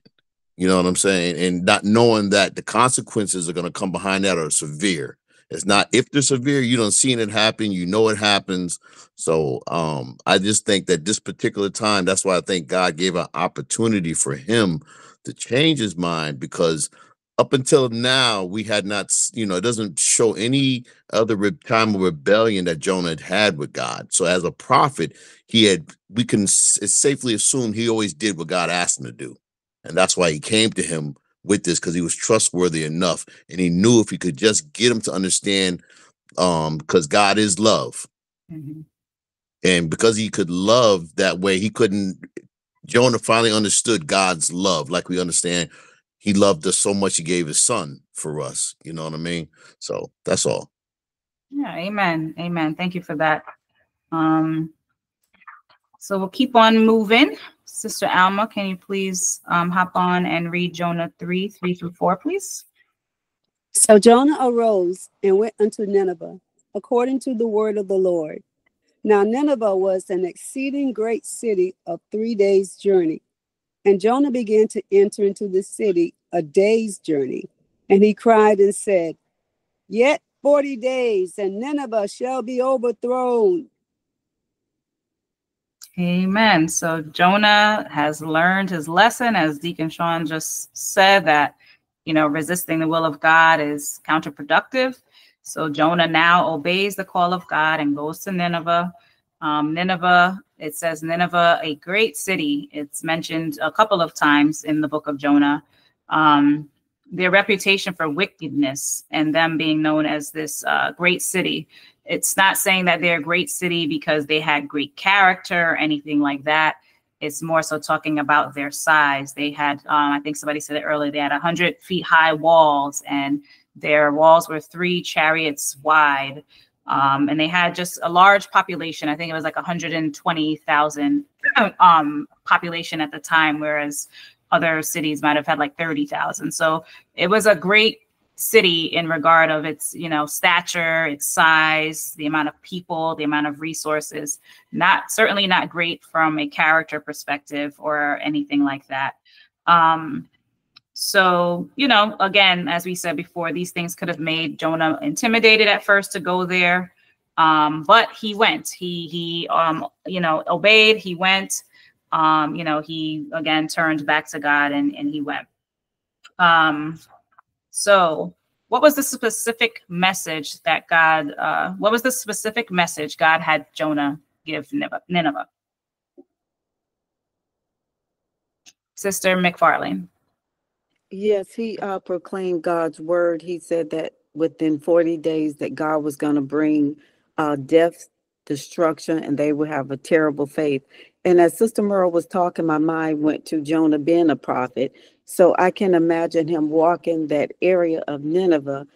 You know what I'm saying? And not knowing that the consequences are going to come behind that are severe. It's not if they're severe, you don't seen it happen, you know it happens. So um I just think that this particular time, that's why I think God gave an opportunity for him to change his mind because up until now we had not you know it doesn't show any other re- time of rebellion that jonah had had with god. So as a prophet he had we can s- safely assume he always did what god asked him to do. And that's why he came to him with this because he was trustworthy enough and he knew if he could just get him to understand um because god is love. Mhm. and because he could love that way he couldn't jonah finally understood god's love like we understand he loved us so much he gave his son for us you know what i mean so that's all Yeah, amen. Amen. Thank you for that. Um, so we'll keep on moving. Sister Alma, can you please um, hop on and read Jonah 3, 3 through 4, please? So Jonah arose and went unto Nineveh, according to the word of the Lord. Now Nineveh was an exceeding great city of three days' journey. And Jonah began to enter into the city a day's journey. And he cried and said, Yet forty days, and Nineveh shall be overthrown. Amen. So Jonah has learned his lesson, as Deacon Sean just said, that, you know, resisting the will of God is counterproductive. So Jonah now obeys the call of God and goes to Nineveh. Um, Nineveh, it says Nineveh, a great city. It's mentioned a couple of times in the book of Jonah. Um, their reputation for wickedness and them being known as this uh, great city. It's not saying that they're a great city because they had great character or anything like that. It's more so talking about their size. They had, um, I think somebody said it earlier, they had 100 feet high walls and their walls were three chariots wide. Um, and they had just a large population. I think it was like 120,000 um, population at the time, whereas other cities might have had like 30,000. So it was a great city in regard of its, you know, stature, its size, the amount of people, the amount of resources. Not certainly not great from a character perspective or anything like that. Um, so, you know, again, as we said before, these things could have made Jonah intimidated at first to go there. Um, but he went. He he um, you know, obeyed, he went. Um, you know, he again turned back to God and, and he went. Um, so what was the specific message that God uh what was the specific message God had Jonah give Nineveh? Sister McFarlane. Yes, he uh, proclaimed God's word. He said that within 40 days that God was going to bring uh, death, destruction, and they would have a terrible faith. And as Sister Merle was talking, my mind went to Jonah being a prophet. So I can imagine him walking that area of Nineveh,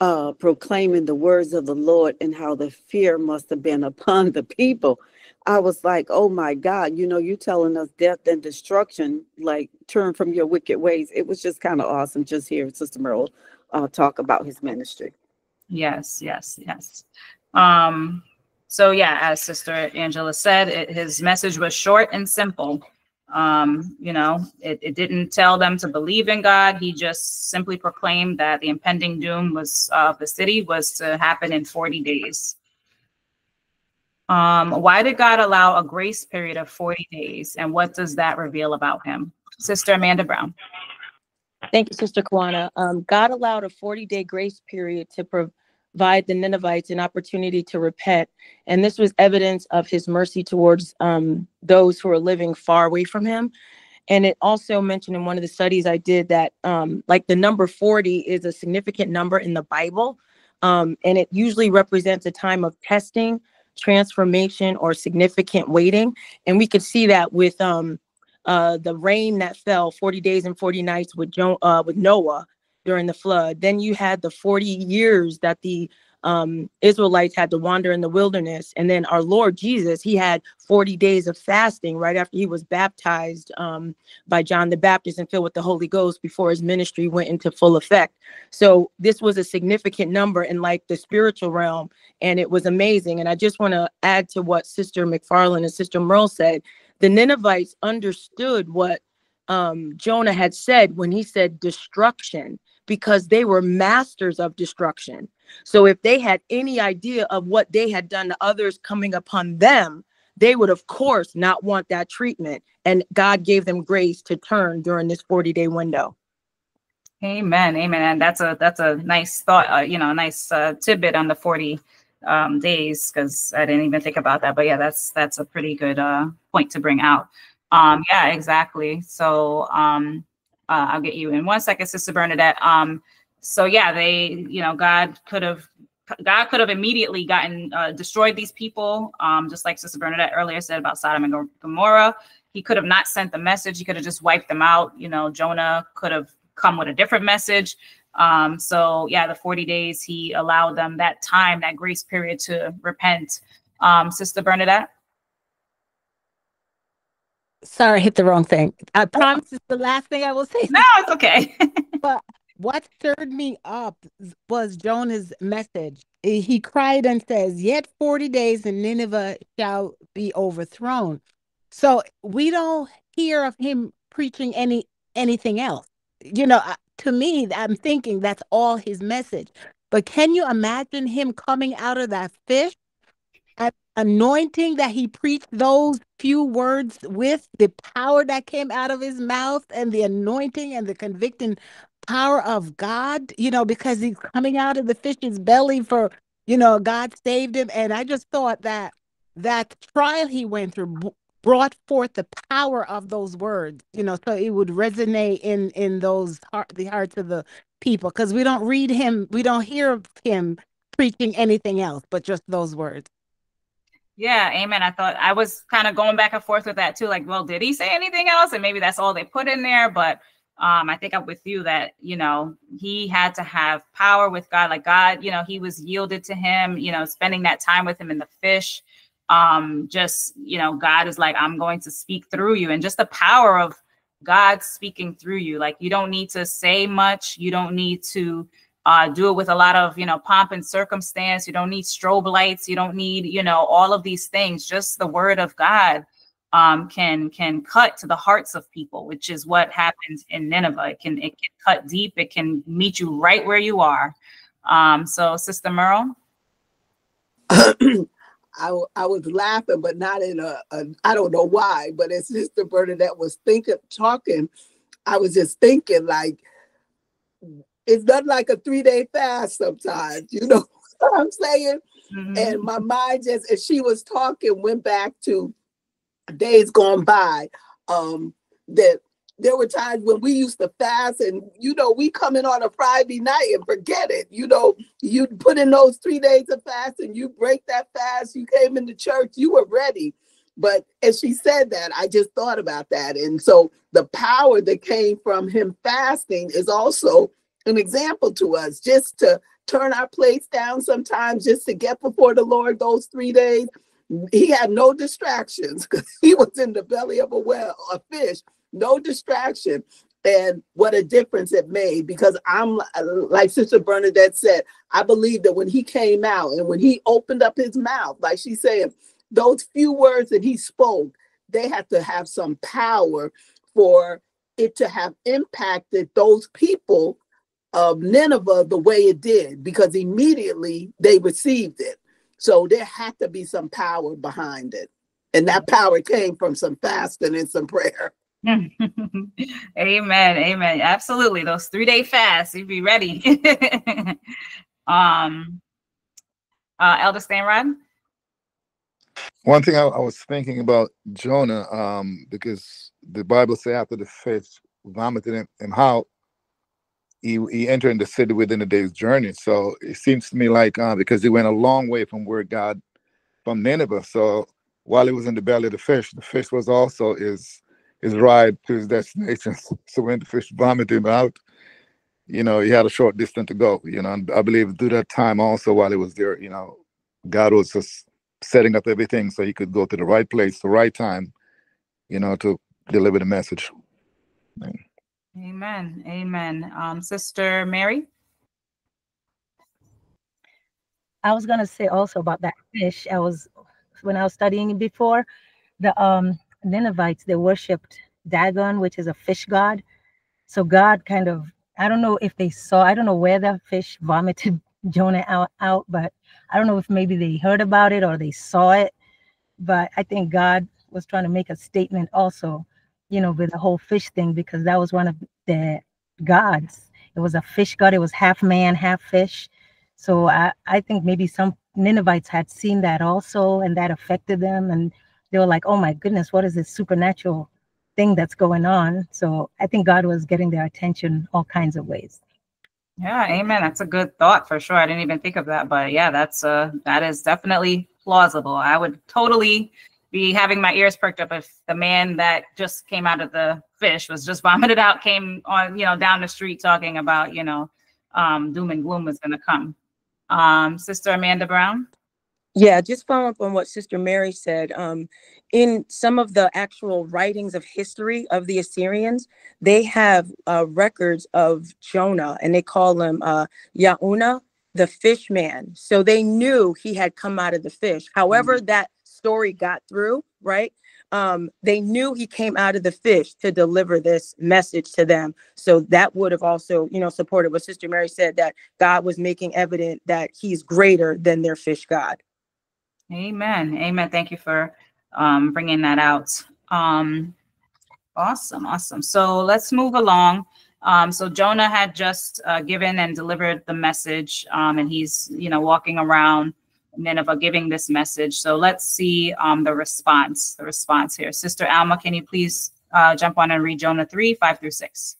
uh, proclaiming the words of the Lord and how the fear must have been upon the people. I was like, oh my God, you know, you telling us death and destruction, like turn from your wicked ways. It was just kind of awesome just hearing Sister Merle uh, talk about his ministry. Yes, yes, yes. Um, so yeah, as Sister Angela said, it, his message was short and simple. Um, you know, it, it didn't tell them to believe in God. He just simply proclaimed that the impending doom was of the city was to happen in 40 days. Um, why did God allow a grace period of 40 days? And what does that reveal about him? Sister Amanda Brown. Thank you, Sister Kawana. Um, God allowed a 40 day grace period to provide the Ninevites an opportunity to repent. And this was evidence of his mercy towards um, those who are living far away from him. And it also mentioned in one of the studies I did that, um, like, the number 40 is a significant number in the Bible. Um, and it usually represents a time of testing, transformation, or significant waiting. And we could see that with um, uh, the rain that fell 40 days and 40 nights with, jo- uh, with Noah during the flood. Then you had the 40 years that the um, Israelites had to wander in the wilderness. And then our Lord Jesus, he had 40 days of fasting right after he was baptized um, by John the Baptist and filled with the Holy Ghost before his ministry went into full effect. So this was a significant number in like the spiritual realm. And it was amazing. And I just want to add to what Sister McFarland and Sister Merle said. The Ninevites understood what um, Jonah had said when he said destruction because they were masters of destruction. So if they had any idea of what they had done to others coming upon them, they would of course not want that treatment and God gave them grace to turn during this 40-day window. Amen. Amen. And that's a that's a nice thought, uh, you know, a nice uh, tidbit on the 40 um, days because I didn't even think about that. But yeah, that's that's a pretty good uh, point to bring out. Um, yeah, exactly. So um, uh, I'll get you in one second, Sister Bernadette. Um, so yeah, they, you know, God could have God could have immediately gotten uh, destroyed these people, um, just like Sister Bernadette earlier said about Sodom and Gomorrah. He could have not sent the message. He could have just wiped them out. You know, Jonah could have come with a different message. Um, so yeah, the 40 days he allowed them that time, that grace period to repent. Um, Sister Bernadette. Sorry, I hit the wrong thing. I promise it's the last thing I will say. No, it's okay. but what stirred me up was Jonah's message. He cried and says, Yet 40 days and Nineveh shall be overthrown. So we don't hear of him preaching any anything else you know, to me, I'm thinking that's all his message. But can you imagine him coming out of that fish anointing that he preached those few words with the power that came out of his mouth and the anointing and the convicting power of God, you know, because he's coming out of the fish's belly for, you know, God saved him. And I just thought that that trial he went through brought forth the power of those words you know so it would resonate in in those heart the hearts of the people because we don't read him we don't hear him preaching anything else but just those words yeah amen. I thought i was kind of going back and forth with that too like well did he say anything else? And maybe that's all they put in there but um, I think I'm with you that, you know, he had to have power with God. Like God, you know, he was yielded to him, you know, spending that time with him in the fish, um just you know god is like i'm going to speak through you and just the power of god speaking through you. Like you don't need to say much. You don't need to uh, do it with a lot of you know pomp and circumstance. You don't need strobe lights. You don't need you know all of these things. Just the word of god um, can can cut to the hearts of people which is what happens in nineveh. It can it can cut deep. It can meet you right where you are. Um, so sister merle? I, I was laughing, but not in a, a I don't know why, but as Sister Bernadette was thinking, talking, I was just thinking like, it's not like a three day fast sometimes, you know what I'm saying? Mm-hmm. And my mind just, as she was talking, went back to days gone by um, that there were times when we used to fast and you know we come in on a friday night and forget it you know you put in those three days of fast and you break that fast you came into church you were ready but as she said that i just thought about that and so the power that came from him fasting is also an example to us just to turn our plates down sometimes just to get before the lord those three days he had no distractions because he was in the belly of a well a fish no distraction. And what a difference it made because I'm like Sister Bernadette said, I believe that when he came out and when he opened up his mouth, like she said, those few words that he spoke, they had to have some power for it to have impacted those people of Nineveh the way it did, because immediately they received it. So there had to be some power behind it. And that power came from some fasting and some prayer. amen. Amen. Absolutely. Those three day fasts, you'd be ready. um, uh, Elder Stanrod. One thing I, I, was thinking about Jonah, um, because the Bible say after the fish vomited him, him out, he, he entered the city within a day's journey. So it seems to me like uh, because he went a long way from where God, from Nineveh. So while he was in the belly of the fish, the fish was also his his ride to his destination. So when the fish vomited him out, you know, he had a short distance to go. You know, and I believe through that time also while he was there, you know, God was just setting up everything so he could go to the right place, the right time, you know, to deliver the message. Amen. Um, Sister Mary. I was gonna say also about that fish. I was when I was studying before, the um Ninevites, they worshipped Dagon, which is a fish god. So God kind of I don't know if they saw, I don't know where the fish vomited Jonah out, out, but I don't know if maybe they heard about it or they saw it. But I think God was trying to make a statement also, you know, with the whole fish thing, because that was one of the gods. It was a fish god, it was half man, half fish. So I, I think maybe some Ninevites had seen that also, and that affected them. And they were like, oh my goodness, what is this supernatural thing that's going on? So I think God was getting their attention all kinds of ways. Yeah, amen. That's a good thought for sure. I didn't even think of that, but yeah, that's uh that is definitely plausible. I would totally be having my ears perked up if the man that just came out of the fish was just vomited out, came on, you know, down the street talking about, you know, um, doom and gloom is going to come. Um, Sister Amanda Brown. Yeah, just following up on what Sister Mary said. Um, in some of the actual writings of history of the Assyrians, they have uh, records of Jonah, and they call him uh, Yauna, the fish man. So they knew he had come out of the fish. However, mm-hmm. that story got through, right? Um, they knew he came out of the fish to deliver this message to them. So that would have also, you know, supported what Sister Mary said that God was making evident that he's greater than their fish God. Amen. Amen. Thank you for um, bringing that out. Um, awesome. Awesome. So let's move along. Um, so Jonah had just uh, given and delivered the message, um, and he's, you know, walking around Nineveh giving this message. So let's see um, the response, the response here. Sister Alma, can you please uh, jump on and read Jonah 3, 5 through 6?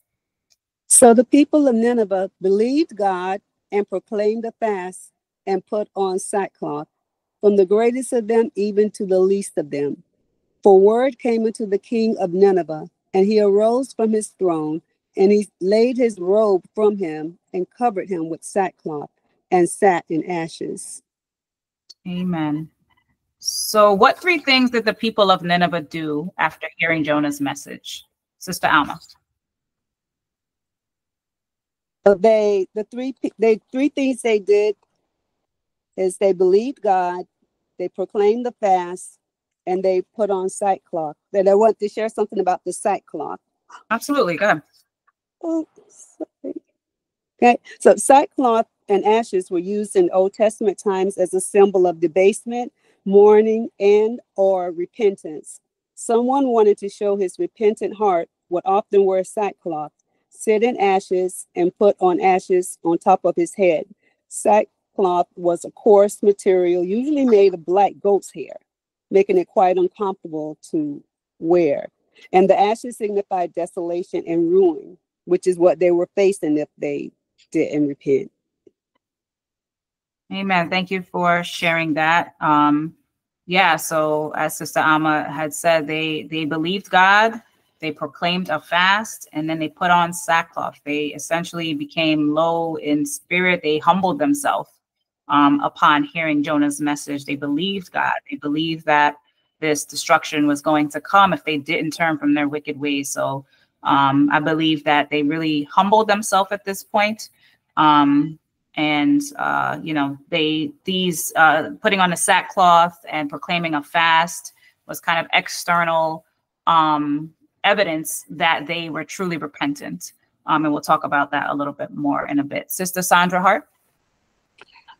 So the people of Nineveh believed God and proclaimed a fast and put on sackcloth, from the greatest of them even to the least of them. For word came unto the king of Nineveh, and he arose from his throne, and he laid his robe from him and covered him with sackcloth and sat in ashes. Amen. So, what three things did the people of Nineveh do after hearing Jonah's message? Sister Alma. So they the three they three things they did is they believed God, they proclaimed the fast, and they put on sackcloth. That I want to share something about the sackcloth. Absolutely, go ahead. Oh, okay, so sackcloth and ashes were used in Old Testament times as a symbol of debasement, mourning, and or repentance. Someone wanted to show his repentant heart would often wear sackcloth, sit in ashes, and put on ashes on top of his head. Sackcloth was a coarse material, usually made of black goat's hair, making it quite uncomfortable to wear. And the ashes signified desolation and ruin, which is what they were facing if they didn't repent. Amen. Thank you for sharing that. Um, yeah, so as Sister Alma had said, they they believed God, they proclaimed a fast, and then they put on sackcloth. They essentially became low in spirit. They humbled themselves um, upon hearing Jonah's message. They believed God. They believed that this destruction was going to come if they didn't turn from their wicked ways. So um, I believe that they really humbled themselves at this point. Um, and uh, you know they these uh, putting on a sackcloth and proclaiming a fast was kind of external um, evidence that they were truly repentant. Um, and we'll talk about that a little bit more in a bit. Sister sandra hart?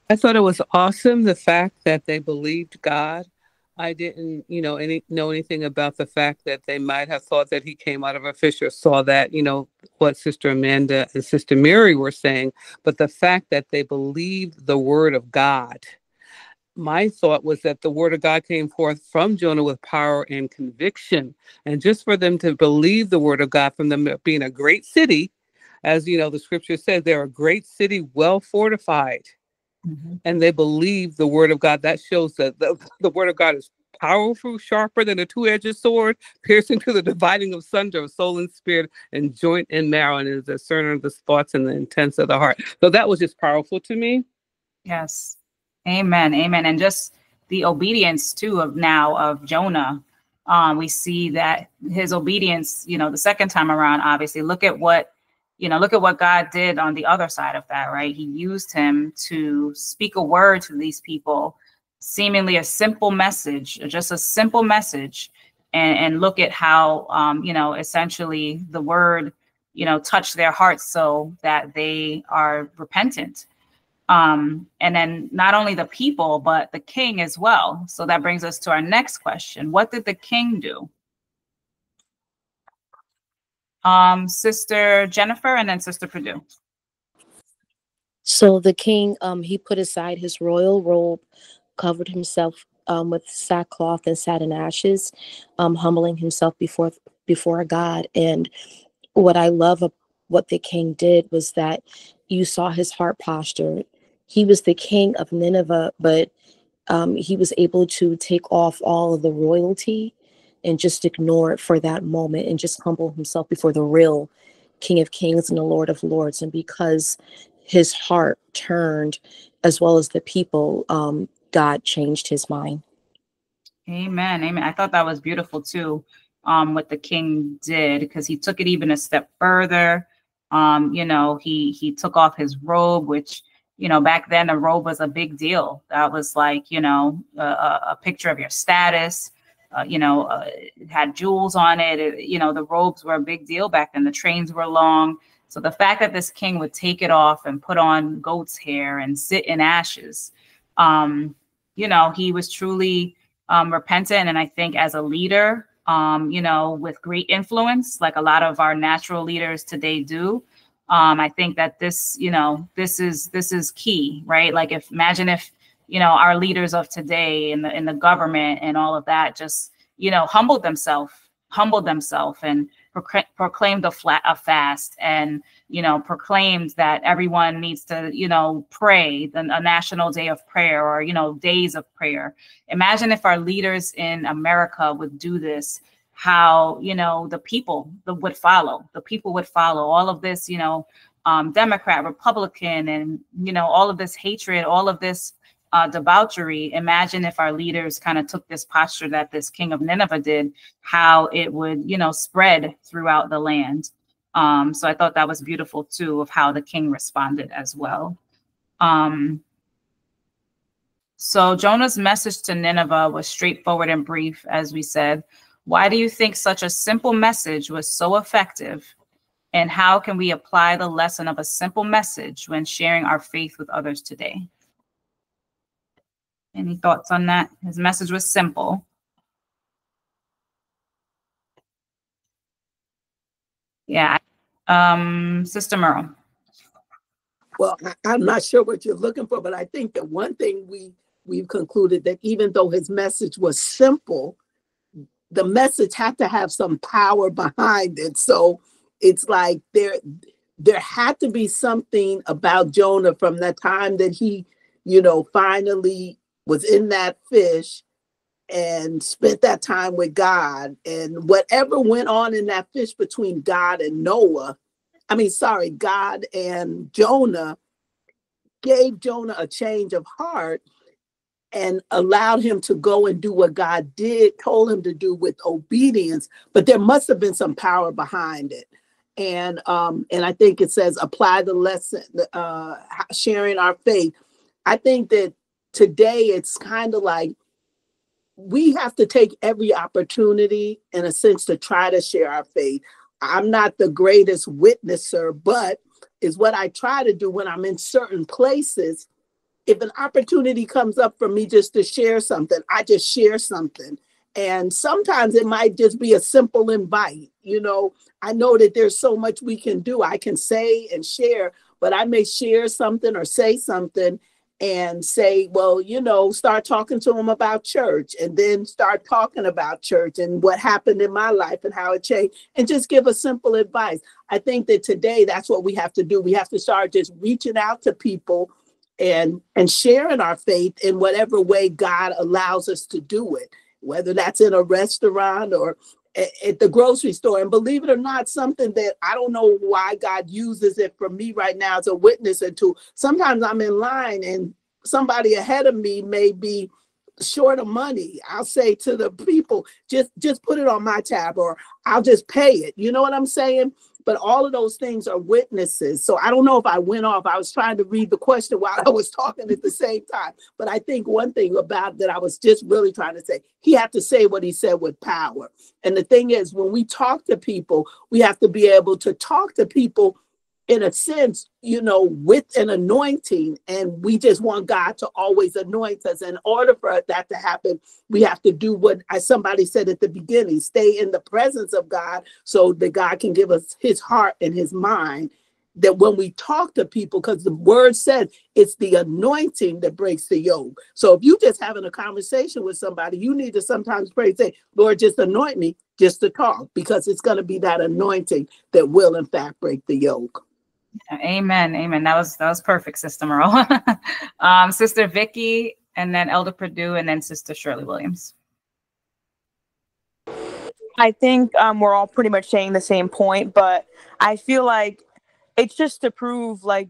I thought it was awesome the fact that they believed god I didn't, you know, any know anything about the fact that they might have thought that he came out of a fish or saw that, you know, what Sister Amanda and Sister Mary were saying, but the fact that they believed the word of God. My thought was that the word of God came forth from Jonah with power and conviction. And just for them to believe the word of God from them being a great city, as you know, the scripture says they're a great city, well fortified Mm-hmm. and they believe the word of God. That shows that the, the word of God is powerful, sharper than a two-edged sword, piercing to the dividing of sunder of soul and spirit and joint and marrow, and is a discerner of the thoughts and the intents of the heart. So that was just powerful to me. Yes. Amen. Amen. And just the obedience too of now of Jonah. Um, we see that his obedience, you know, the second time around, obviously, look at what you know, look at what God did on the other side of that, right? He used him to speak a word to these people, seemingly a simple message, just a simple message. And, and look at how, um, you know, essentially the word, you know, touched their hearts so that they are repentant. Um, and then not only the people, but the king as well. So that brings us to our next question. What did the king do? Um, Sister Jennifer and then Sister Purdue. So the king, um, he put aside his royal robe, covered himself um, with sackcloth and satin ashes, um, humbling himself before before God. And what I love what the king did was that you saw his heart posture. He was the king of Nineveh, but um, he was able to take off all of the royalty and just ignore it for that moment and just humble himself before the real King of Kings and the Lord of Lords. And because his heart turned, as well as the people, um, God changed his mind. Amen. Amen. I thought that was beautiful too, um, what the king did, because he took it even a step further. Um, you know, he he took off his robe, which you know back then a robe was a big deal. That was like you know a, a picture of your status. Uh, you know, uh, it had jewels on it. it. You know, the robes were a big deal back then. The trains were long. So the fact that this king would take it off and put on goat's hair and sit in ashes, um, you know, he was truly um, repentant. And I think as a leader, um, you know, with great influence, like a lot of our natural leaders today do, um, I think that this, you know, this is this is key, right? Like if imagine if you know our leaders of today in the in the government and all of that just you know humbled themselves humbled themselves and proclaimed a flat a fast and you know proclaimed that everyone needs to you know pray the, a national day of prayer or you know days of prayer. Imagine if our leaders in america would do this how you know the people would follow the people would follow all of this you know um, democrat republican and you know all of this hatred all of this uh, debauchery, imagine if our leaders kind of took this posture that this king of Nineveh did, how it would, you know, spread throughout the land. Um, so I thought that was beautiful too, of how the king responded as well. Um, so Jonah's message to Nineveh was straightforward and brief, as we said. Why do you think such a simple message was so effective? And how can we apply the lesson of a simple message when sharing our faith with others today? Any thoughts on that? His message was simple. Yeah. Um, Sister Merle. Well, I'm not sure what you're looking for, but I think that one thing we we've concluded that even though his message was simple, the message had to have some power behind it. So it's like there there had to be something about Jonah from the time that he, you know, finally was in that fish and spent that time with God. And whatever went on in that fish between God and Noah, I mean, sorry, God and Jonah gave Jonah a change of heart and allowed him to go and do what God did, told him to do with obedience. But there must have been some power behind it. And um, and I think it says apply the lesson, uh, sharing our faith. I think that today it's kind of like we have to take every opportunity in a sense to try to share our faith. I'm not the greatest witnesser, but is what I try to do when I'm in certain places. If an opportunity comes up for me just to share something, I just share something. And sometimes it might just be a simple invite. You know, I know that there's so much we can do. I can say and share, but I may share something or say something and say, well, you know, start talking to them about church and then start talking about church and what happened in my life and how it changed and just give a simple advice. I think that today that's what we have to do. We have to start just reaching out to people and and sharing our faith in whatever way God allows us to do it, whether that's in a restaurant or at the grocery store. And believe it or not, something that I don't know why God uses it for me right now as a witness and to sometimes I'm in line and somebody ahead of me may be short of money. I'll say to the people, just just put it on my tab or I'll just pay it. You know what I'm saying? But all of those things are witnesses. So I don't know if I went off. I was trying to read the question while I was talking at the same time. But I think one thing about that I was just really trying to say, he had to say what he said with power. And the thing is, when we talk to people, we have to be able to talk to people in a sense, you know, with an anointing. And we just want God to always anoint us. In order for that to happen, we have to do what somebody said at the beginning, stay in the presence of God so that God can give us his heart and his mind. That when we talk to people, because the word said it's the anointing that breaks the yoke. So if you just having a conversation with somebody, you need to sometimes pray, say, Lord, just anoint me just to talk, because it's going to be that anointing that will in fact break the yoke. Amen. Amen. That was that was perfect, Sister Merle. um, Sister Vicky, and then Elder Purdue, and then Sister Shirley Williams. I think um, we're all pretty much saying the same point, but I feel like it's just to prove like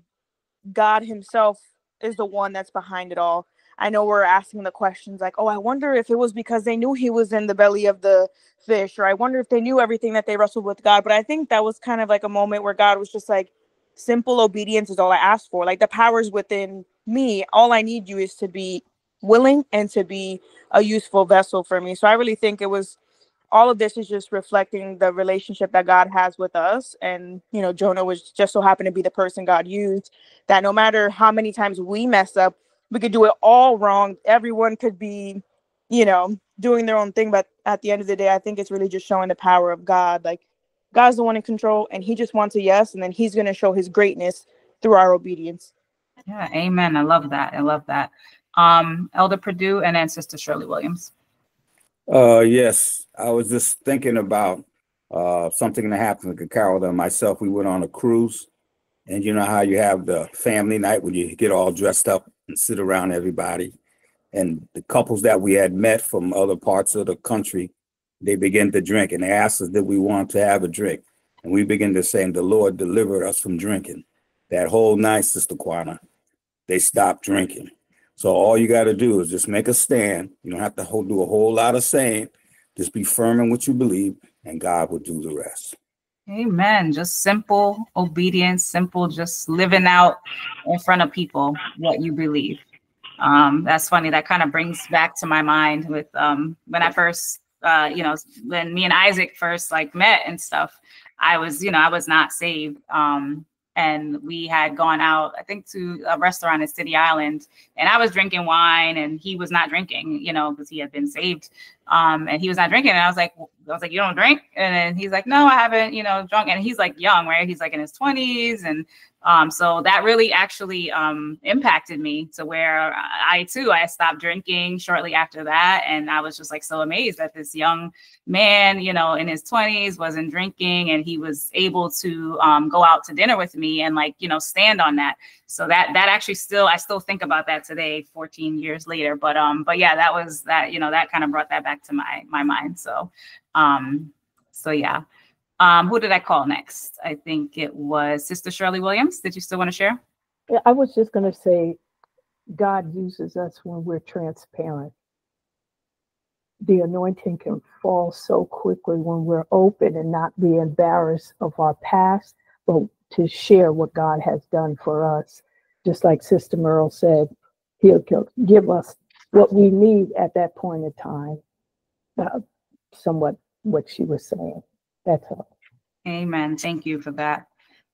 God Himself is the one that's behind it all. I know we're asking the questions like, oh, I wonder if it was because they knew he was in the belly of the fish, or I wonder if they knew everything that they wrestled with God. But I think that was kind of like a moment where God was just like, simple obedience is all I ask for. Like the powers within me, all I need you is to be willing and to be a useful vessel for me. So I really think it was all of this is just reflecting the relationship that God has with us. And, you know, Jonah was just so happened to be the person God used that no matter how many times we mess up, we could do it all wrong. Everyone could be, you know, doing their own thing. But at the end of the day, I think it's really just showing the power of God. Like God's the one in control, and He just wants a yes, and then He's going to show His greatness through our obedience. Yeah, amen. I love that. I love that. Um, Elder Purdue and then Sister Shirley Williams. Uh, yes, I was just thinking about uh, something that happened to Carol and myself. We went on a cruise, and you know how you have the family night when you get all dressed up and sit around everybody. And the couples that we had met from other parts of the country they began to drink and they asked us did we want to have a drink. And we began to say, the Lord delivered us from drinking. That whole night, Sister Kawana, they stopped drinking. So all you got to do is just make a stand. You don't have to do a whole lot of saying. Just be firm in what you believe, and God will do the rest. Amen. Just simple obedience, simple just living out in front of people what you believe. Um, that's funny. That kind of brings back to my mind with um, when I first uh, you know, when me and Isaac first like met and stuff, I was, you know, I was not saved. Um, and we had gone out, I think, to a restaurant in City Island, and I was drinking wine, and he was not drinking, you know, because he had been saved, um, and he was not drinking. And I was like, I was like, you don't drink, and then he's like, no, I haven't, you know, drunk, and he's like young, right? He's like in his twenties, and um, so that really actually um, impacted me to where I too I stopped drinking shortly after that, and I was just like so amazed that this young man, you know, in his twenties wasn't drinking, and he was able to um, go out to dinner with me and like you know stand on that. So that that actually still I still think about that today, 14 years later. But um, but yeah, that was that you know that kind of brought that back to my my mind. So um, so yeah. Um, who did I call next? I think it was Sister Shirley Williams. Did you still want to share? Yeah, I was just going to say, God uses us when we're transparent. The anointing can fall so quickly when we're open and not be embarrassed of our past, but to share what God has done for us. Just like Sister Merle said, He'll give us what we need at that point in time. Uh, somewhat what she was saying. That's all. Amen. Thank you for that.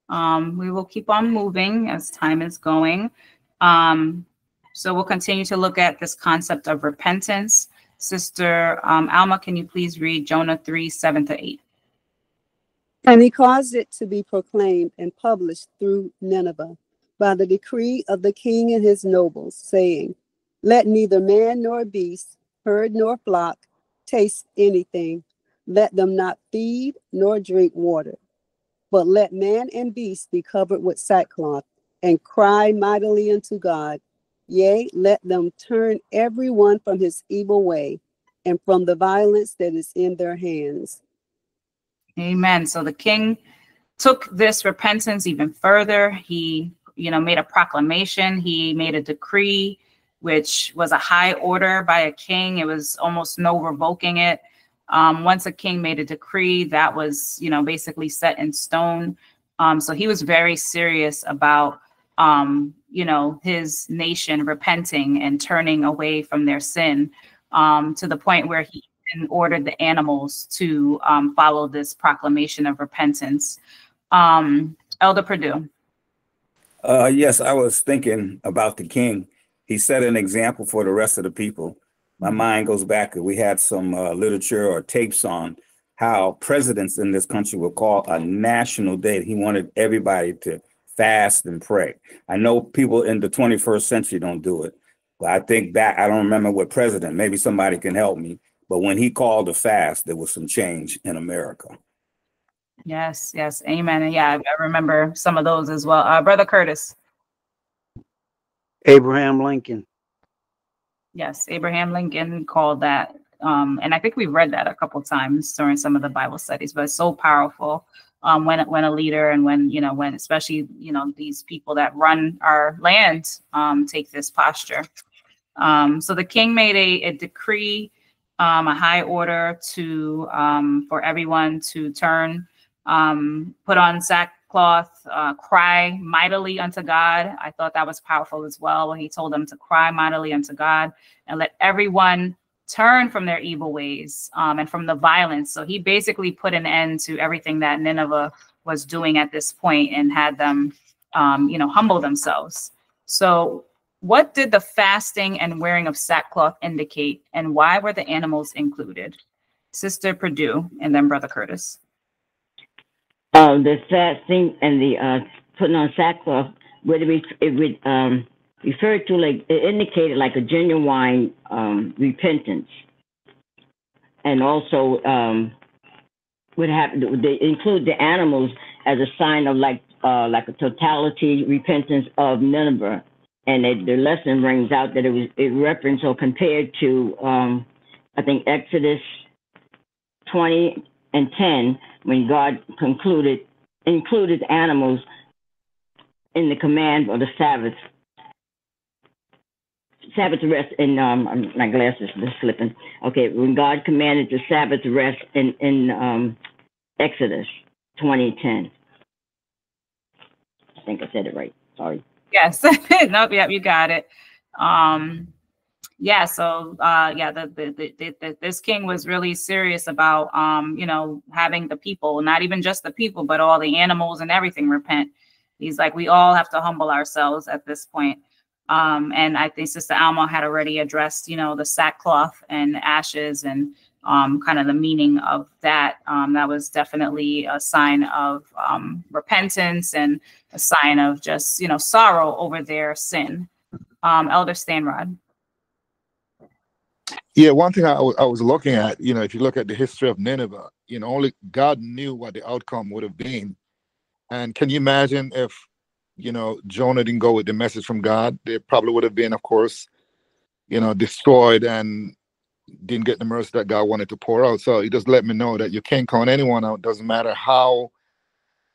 Um, we will keep on moving as time is going. Um, so we'll continue to look at this concept of repentance. Sister um, Alma, can you please read Jonah 3 7 to 8? And he caused it to be proclaimed and published through Nineveh by the decree of the king and his nobles, saying, Let neither man nor beast, herd nor flock taste anything, let them not feed nor drink water, but let man and beast be covered with sackcloth and cry mightily unto God. Yea, let them turn every one from his evil way and from the violence that is in their hands. Amen. So the king took this repentance even further. He, you know, made a proclamation, he made a decree, which was a high order by a king. It was almost no revoking it. Um, once a king made a decree, that was, you know, basically set in stone. Um, so he was very serious about, um, you know, his nation repenting and turning away from their sin um, to the point where he ordered the animals to um, follow this proclamation of repentance. Um, Elder Purdue. Uh, yes, I was thinking about the king. He set an example for the rest of the people. My mind goes back. We had some uh, literature or tapes on how presidents in this country would call a national day. He wanted everybody to fast and pray. I know people in the 21st century don't do it, but I think back, I don't remember what president, maybe somebody can help me. But when he called a fast, there was some change in America. Yes, yes, amen. And yeah, I remember some of those as well. Uh, Brother Curtis. Abraham Lincoln. Yes, Abraham Lincoln called that. Um, and I think we've read that a couple times during some of the Bible studies, but it's so powerful um, when when a leader and when you know when especially you know these people that run our land um, take this posture. Um, so the king made a, a decree, um, a high order to um, for everyone to turn, put on sackcloth, uh, cry mightily unto God. I thought that was powerful as well when he told them to cry mightily unto God and let everyone turn from their evil ways um, and from the violence. So he basically put an end to everything that Nineveh was doing at this point and had them, um, you know, humble themselves. So, what did the fasting and wearing of sackcloth indicate, and why were the animals included? Sister Purdue, and then Brother Curtis. Uh, the fasting and the uh, putting on sackcloth would it, it would um, referred to like it indicated like a genuine um, repentance, and also um, would have they include the animals as a sign of like uh, like a totality repentance of Nineveh, and it, the lesson brings out that it was it referenced or compared to um, I think Exodus twenty and ten when God concluded included animals in the command of the Sabbath Sabbath rest in um my glasses are slipping. Okay, when God commanded the Sabbath rest in in um Exodus twenty ten. I think I said it right. Sorry. Yes. nope. Yep. You got it. Um, yeah. So, uh, yeah, the, the, the, the, this king was really serious about, um, you know, having the people, not even just the people, but all the animals and everything repent. He's like, we all have to humble ourselves at this point. Um, and I think Sister Alma had already addressed, you know, the sackcloth and ashes and um, kind of the meaning of that. Um, that was definitely a sign of um, repentance and a sign of just, you know, sorrow over their sin. Um, Elder Stanrod. Yeah, one thing I, w- I was looking at, you know, if you look at the history of Nineveh, you know, only God knew what the outcome would have been. And can you imagine if you know, Jonah didn't go with the message from God, they probably would have been, of course, you know, destroyed and didn't get the mercy that God wanted to pour out. So he just let me know that you can't count anyone out. Doesn't matter how,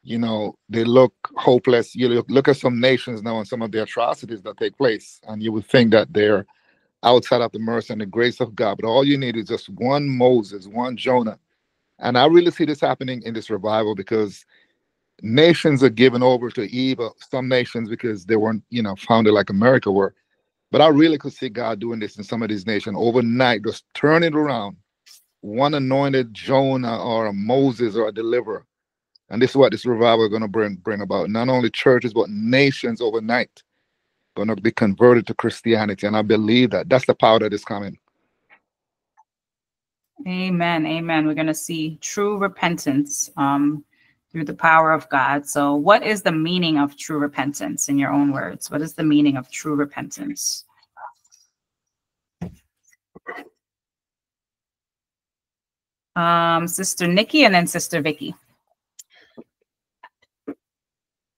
you know, they look hopeless. You look, look at some nations now and some of the atrocities that take place, and you would think that they're outside of the mercy and the grace of God. But all you need is just one Moses, one Jonah. And I really see this happening in this revival because nations are given over to evil, some nations because they weren't, you know, founded like America were. But I really could see God doing this in some of these nations overnight, just turn it around. One anointed Jonah or a Moses or a deliverer. And this is what this revival is going to bring bring about. Not only churches, but nations overnight going to be converted to Christianity. And I believe that that's the power that is coming. Amen. Amen. We're going to see true repentance. Um, through the power of God. So, what is the meaning of true repentance in your own words? What is the meaning of true repentance? Um, Sister Nikki and then Sister Vicky.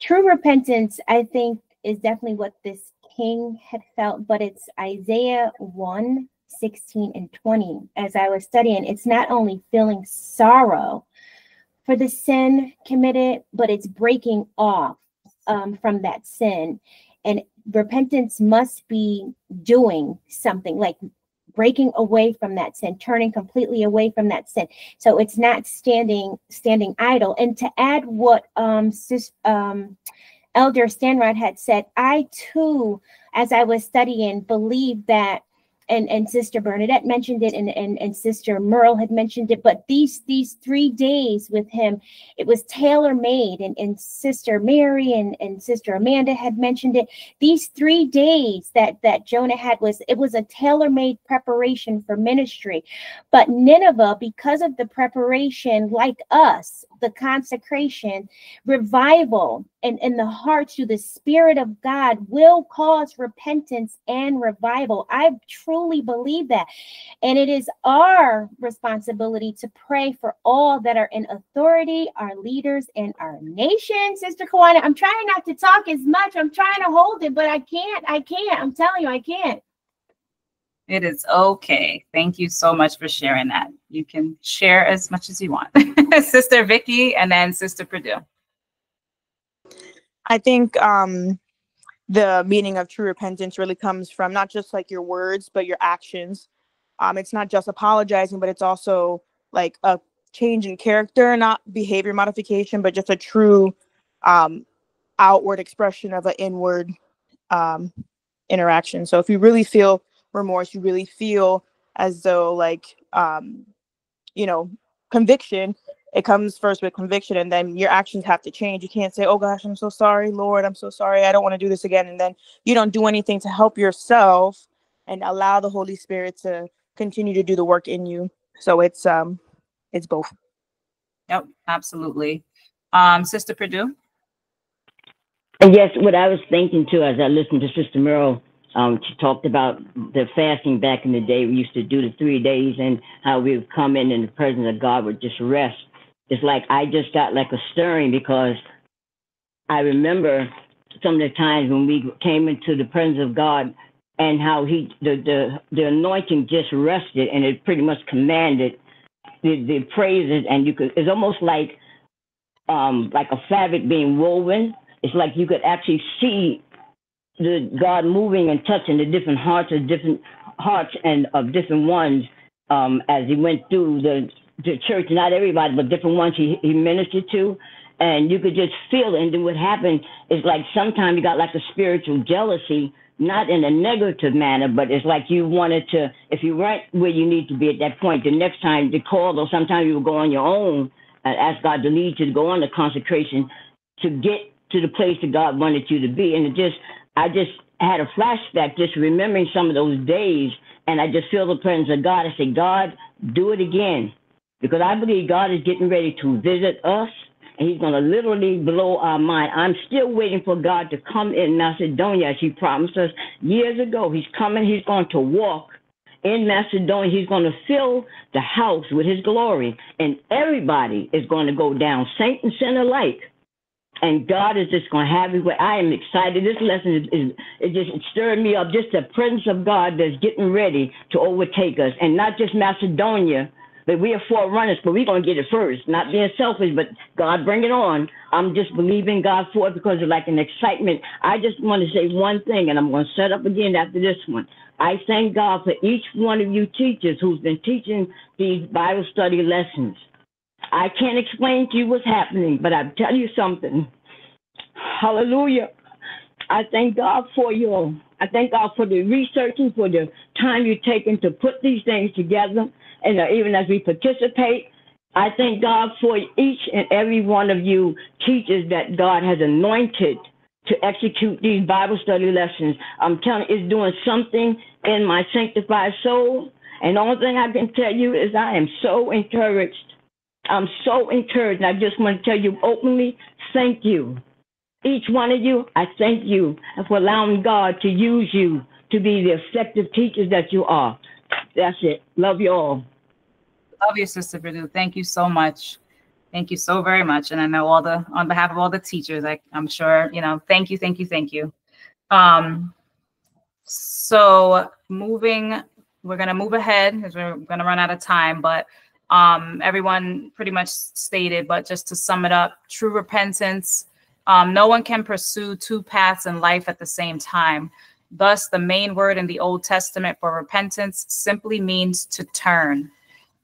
True repentance, I think, is definitely what this king had felt, but it's Isaiah 1 16 and 20. As I was studying, it's not only feeling sorrow, for the sin committed, but it's breaking off um, from that sin. And repentance must be doing something like breaking away from that sin, turning completely away from that sin. So it's not standing standing idle. And to add what um, sis, um Elder Stanrod had said, I too, as I was studying, believe that and and sister bernadette mentioned it and, and and sister merle had mentioned it but these these three days with him it was tailor made and, and sister mary and, and sister amanda had mentioned it. These three days that that jonah had was it was a tailor made preparation for ministry. But nineveh because of the preparation like us the consecration revival and in the hearts through the spirit of god will cause repentance and revival. I truly believe that and it is our responsibility to pray for all that are in authority our leaders and our nation sister Kawana. i'm trying not to talk as much i'm trying to hold it but i can't i can't i'm telling you i can't it is okay. Thank you so much for sharing that. You can share as much as you want. Sister Vicky and then Sister Purdue. I think um, the meaning of true repentance really comes from not just like your words, but your actions. Um, it's not just apologizing, but it's also like a change in character, not behavior modification, but just a true um, outward expression of an inward um, interaction. So if you really feel remorse, you really feel as though like um, you know, conviction, it comes first with conviction and then your actions have to change. You can't say, Oh gosh, I'm so sorry, Lord, I'm so sorry, I don't want to do this again. And then you don't do anything to help yourself and allow the Holy Spirit to continue to do the work in you. So it's um it's both. Yep, absolutely. Um, Sister Purdue. And yes, what I was thinking too as I listened to Sister Merle um, she talked about the fasting back in the day. We used to do the three days and how we would come in in the presence of God would just rest. It's like I just got like a stirring because I remember some of the times when we came into the presence of God and how he the the, the anointing just rested and it pretty much commanded the, the praises and you could it's almost like um like a fabric being woven. It's like you could actually see the God moving and touching the different hearts of different hearts and of different ones um, as he went through the the church, not everybody, but different ones he, he ministered to. And you could just feel it. And then what happened is like sometimes you got like a spiritual jealousy, not in a negative manner, but it's like you wanted to, if you weren't where you need to be at that point, the next time they call, or sometimes you would go on your own and ask God to lead you to go on the consecration to get to the place that God wanted you to be. And it just, I just had a flashback just remembering some of those days, and I just feel the presence of God. I say, God, do it again, because I believe God is getting ready to visit us, and He's going to literally blow our mind. I'm still waiting for God to come in Macedonia, as He promised us years ago. He's coming. He's going to walk in Macedonia. He's going to fill the house with His glory, and everybody is going to go down, saint and sinner alike and God is just going to have his way. I am excited. This lesson is, is it just stirred me up. Just the presence of God that's getting ready to overtake us, and not just Macedonia, but we are forerunners. But we're going to get it first. Not being selfish, but God, bring it on. I'm just believing God for it because of like an excitement. I just want to say one thing, and I'm going to set up again after this one. I thank God for each one of you teachers who's been teaching these Bible study lessons. I can't explain to you what's happening, but I'll tell you something. Hallelujah. I thank God for you. I thank God for the researching, for the time you're taking to put these things together. And uh, even as we participate, I thank God for each and every one of you teachers that God has anointed to execute these Bible study lessons. I'm telling you, it's doing something in my sanctified soul. And the only thing I can tell you is I am so encouraged I'm so encouraged. And I just want to tell you openly, thank you. Each one of you, I thank you for allowing God to use you to be the effective teachers that you are. That's it. Love you all. Love you, Sister Purdue. Thank you so much. Thank you so very much. And I know all the on behalf of all the teachers, I, I'm sure, you know, thank you, thank you, thank you. Um, so moving, we're gonna move ahead because we're gonna run out of time, but um, everyone pretty much stated, but just to sum it up, true repentance. Um, no one can pursue two paths in life at the same time. Thus, the main word in the Old Testament for repentance simply means to turn.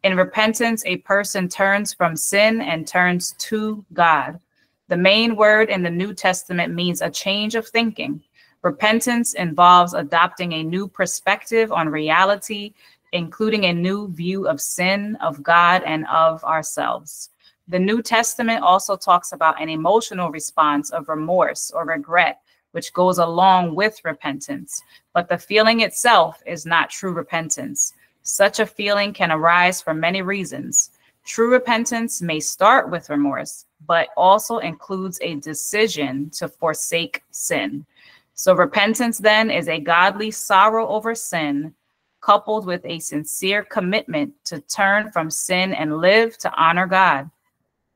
In repentance, a person turns from sin and turns to God. The main word in the New Testament means a change of thinking. Repentance involves adopting a new perspective on reality, including a new view of sin, of God, and of ourselves. The New Testament also talks about an emotional response of remorse or regret, which goes along with repentance. But the feeling itself is not true repentance. Such a feeling can arise for many reasons. True repentance may start with remorse, but also includes a decision to forsake sin. So, repentance then is a godly sorrow over sin, coupled with a sincere commitment to turn from sin and live to honor God.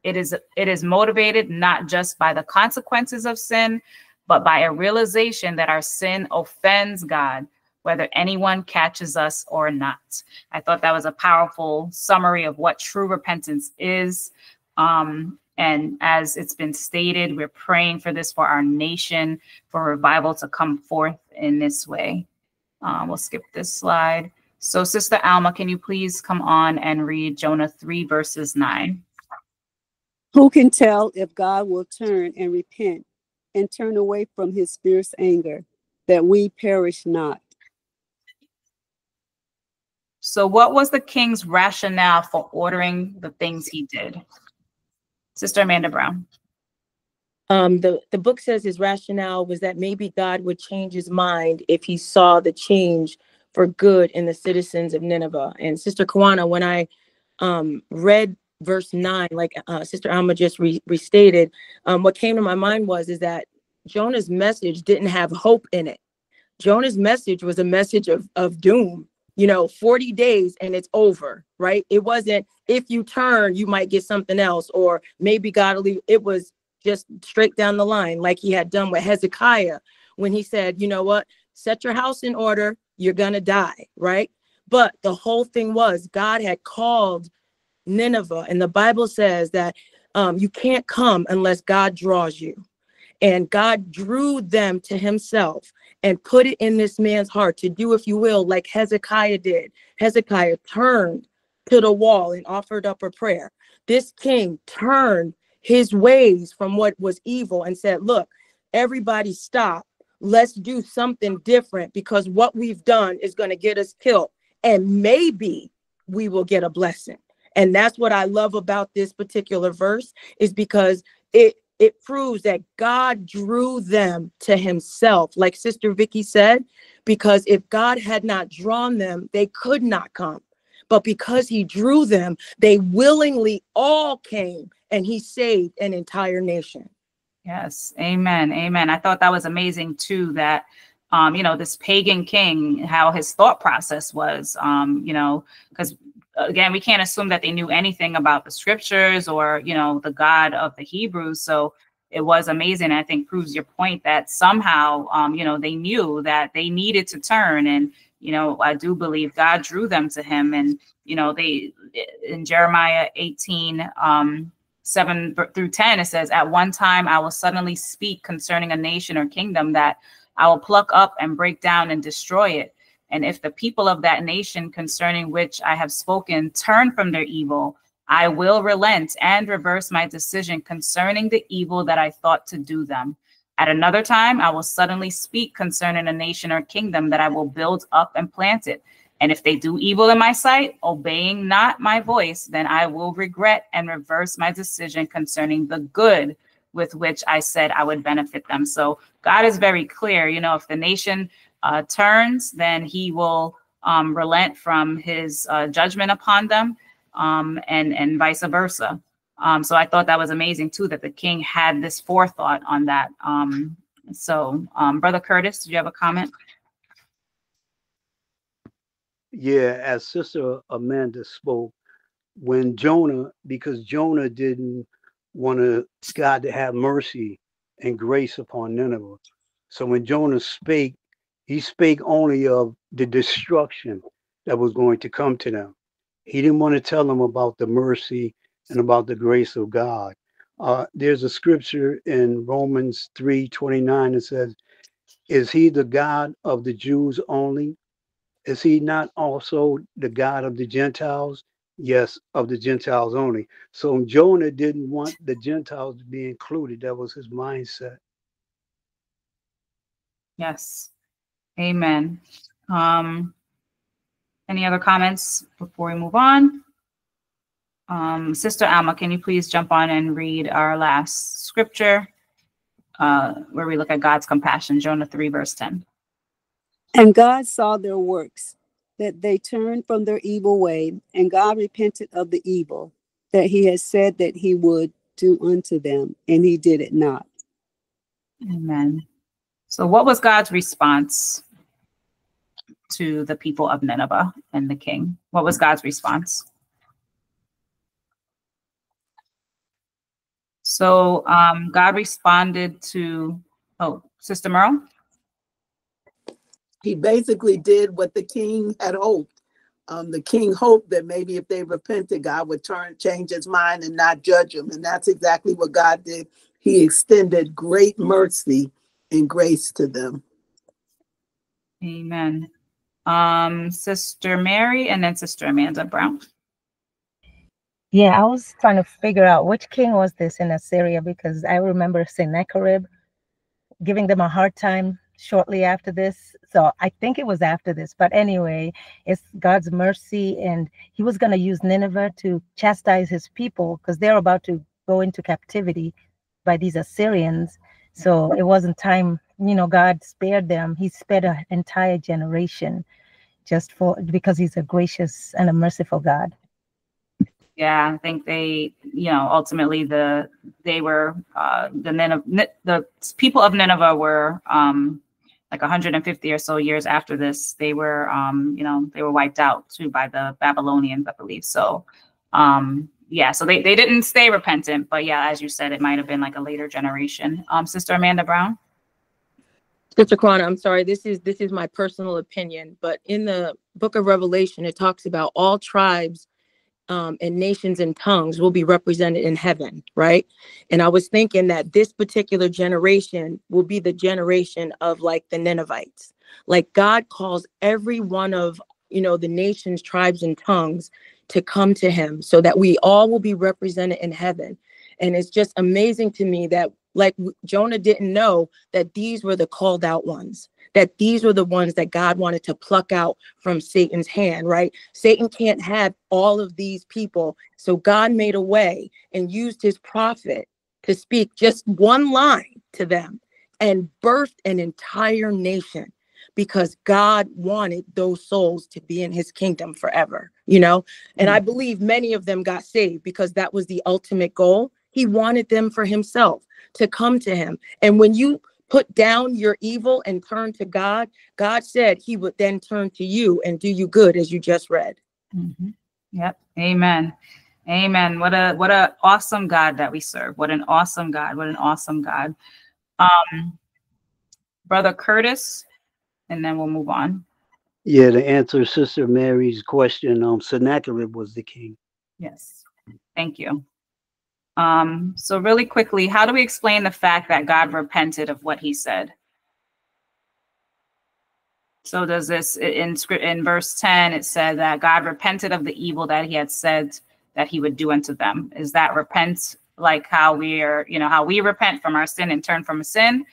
It is, it is motivated not just by the consequences of sin, but by a realization that our sin offends God, whether anyone catches us or not. I thought that was a powerful summary of what true repentance is. Um, and as it's been stated, we're praying for this for our nation, for revival to come forth in this way. Um, we'll skip this slide. So, Sister Alma, can you please come on and read Jonah 3, verses 9? Who can tell if God will turn and repent and turn away from his fierce anger, that we perish not? So, what was the king's rationale for ordering the things he did? Sister Amanda Brown. Um, the, the book says his rationale was that maybe God would change his mind if he saw the change for good in the citizens of Nineveh. And Sister Kawana, when I um, read verse 9, like uh, Sister Alma just re- restated, um, what came to my mind was is that Jonah's message didn't have hope in it. Jonah's message was a message of, of doom you know 40 days and it's over right? It wasn't if you turn you might get something else or maybe god will leave it was just straight down the line like he had done with hezekiah when he said you know what? Set your house in order you're gonna die right? But the whole thing was god had called nineveh and the bible says that um, you can't come unless god draws you and god drew them to himself and put it in this man's heart to do, if you will, like Hezekiah did. Hezekiah turned to the wall and offered up a prayer. This king turned his ways from what was evil and said, Look, everybody stop. Let's do something different because what we've done is going to get us killed. And maybe we will get a blessing. And that's what I love about this particular verse is because it it proves that God drew them to himself, like Sister Vicky said, because if God had not drawn them, they could not come. But because he drew them, they willingly all came and he saved an entire nation. Yes, amen, amen. I thought that was amazing too. That um, you know, this pagan king, how his thought process was, um, you know, because again, we can't assume that they knew anything about the scriptures or, you know, the God of the Hebrews. So it was amazing. I think proves your point that somehow, um, you know, they knew that they needed to turn. And, you know, I do believe God drew them to him. And, you know, they, in Jeremiah 18, um, 7 through 10, it says, At one time I will suddenly speak concerning a nation or kingdom that I will pluck up and break down and destroy it. And if the people of that nation concerning which I have spoken turn from their evil, I will relent and reverse my decision concerning the evil that I thought to do them. At another time, I will suddenly speak concerning a nation or kingdom that I will build up and plant it. And if they do evil in my sight, obeying not my voice, then I will regret and reverse my decision concerning the good with which I said I would benefit them. So God is very clear. You know, if the nation uh, turns, then he will um, relent from his uh, judgment upon them um, and, and vice versa. Um, so I thought that was amazing too, that the king had this forethought on that. Um, so um, Brother Curtis, did you have a comment? Yeah, as Sister Amanda spoke, when Jonah, because Jonah didn't want to God to have mercy and grace upon Nineveh. So when Jonah spake, he spake only of the destruction that was going to come to them. He didn't want to tell them about the mercy and about the grace of God. Uh, there's a scripture in Romans 3 29 that says, is he the God of the Jews only? Is he not also the God of the Gentiles? Yes, of the Gentiles only. So Jonah didn't want the Gentiles to be included. That was his mindset. Yes. Amen. Um, any other comments before we move on? Um, Sister Alma, can you please jump on and read our last scripture uh, where we look at God's compassion, Jonah 3, verse 10. And God saw their works, that they turned from their evil way, and God repented of the evil that he had said that he would do unto them, and he did it not. Amen. So, what was God's response to the people of Nineveh and the king? What was God's response? So um, God responded to, oh, Sister Merle? He basically did what the king had hoped. Um, the king hoped that maybe if they repented, God would turn, change his mind and not judge them. And that's exactly what God did. He extended great mercy and grace to them. Amen. Um, Sister Mary and then Sister Amanda Brown. Yeah, I was trying to figure out which king was this in Assyria because I remember Sennacherib giving them a hard time shortly after this. So I think it was after this. But anyway, it's God's mercy. And he was going to use Nineveh to chastise his people because they're about to go into captivity by these Assyrians. So it wasn't time, you know, God spared them. He spared an entire generation just for because he's a gracious and a merciful God yeah i think they you know ultimately the they were uh the nineveh the people of nineveh were um like 150 or so years after this they were um you know they were wiped out too by the babylonians i believe so um yeah so they, they didn't stay repentant but yeah as you said it might have been like a later generation um sister amanda brown Sister Kawana, I'm sorry. This is this is my personal opinion, but in the book of Revelation, it talks about all tribes um, and nations and tongues will be represented in heaven, right? And I was thinking that this particular generation will be the generation of like the Ninevites. Like God calls every one of, you know, the nations, tribes, and tongues to come to him so that we all will be represented in heaven. And it's just amazing to me that like Jonah didn't know that these were the called out ones that these were the ones that God wanted to pluck out from Satan's hand, right? Satan can't have all of these people. So God made a way and used his prophet to speak just one line to them and birthed an entire nation because God wanted those souls to be in his kingdom forever, you know? And I mm. believe many of them got saved because that was the ultimate goal. He wanted them for himself to come to him. And when you put down your evil and turn to God, God said he would then turn to you and do you good as you just read. Mm-hmm. Yep. Amen. Amen. What a what a awesome God that we serve. What an awesome God. What an awesome God. Um brother Curtis, and then we'll move on. Yeah, to answer Sister Mary's question, um Sennacherib was the king. Yes. Thank you. Um, so really quickly, how do we explain the fact that God repented of what he said? So does this in script in verse 10, it said that God repented of the evil that he had said that he would do unto them. Is that repent like how we are, you know, how we repent from our sin and turn from a sin?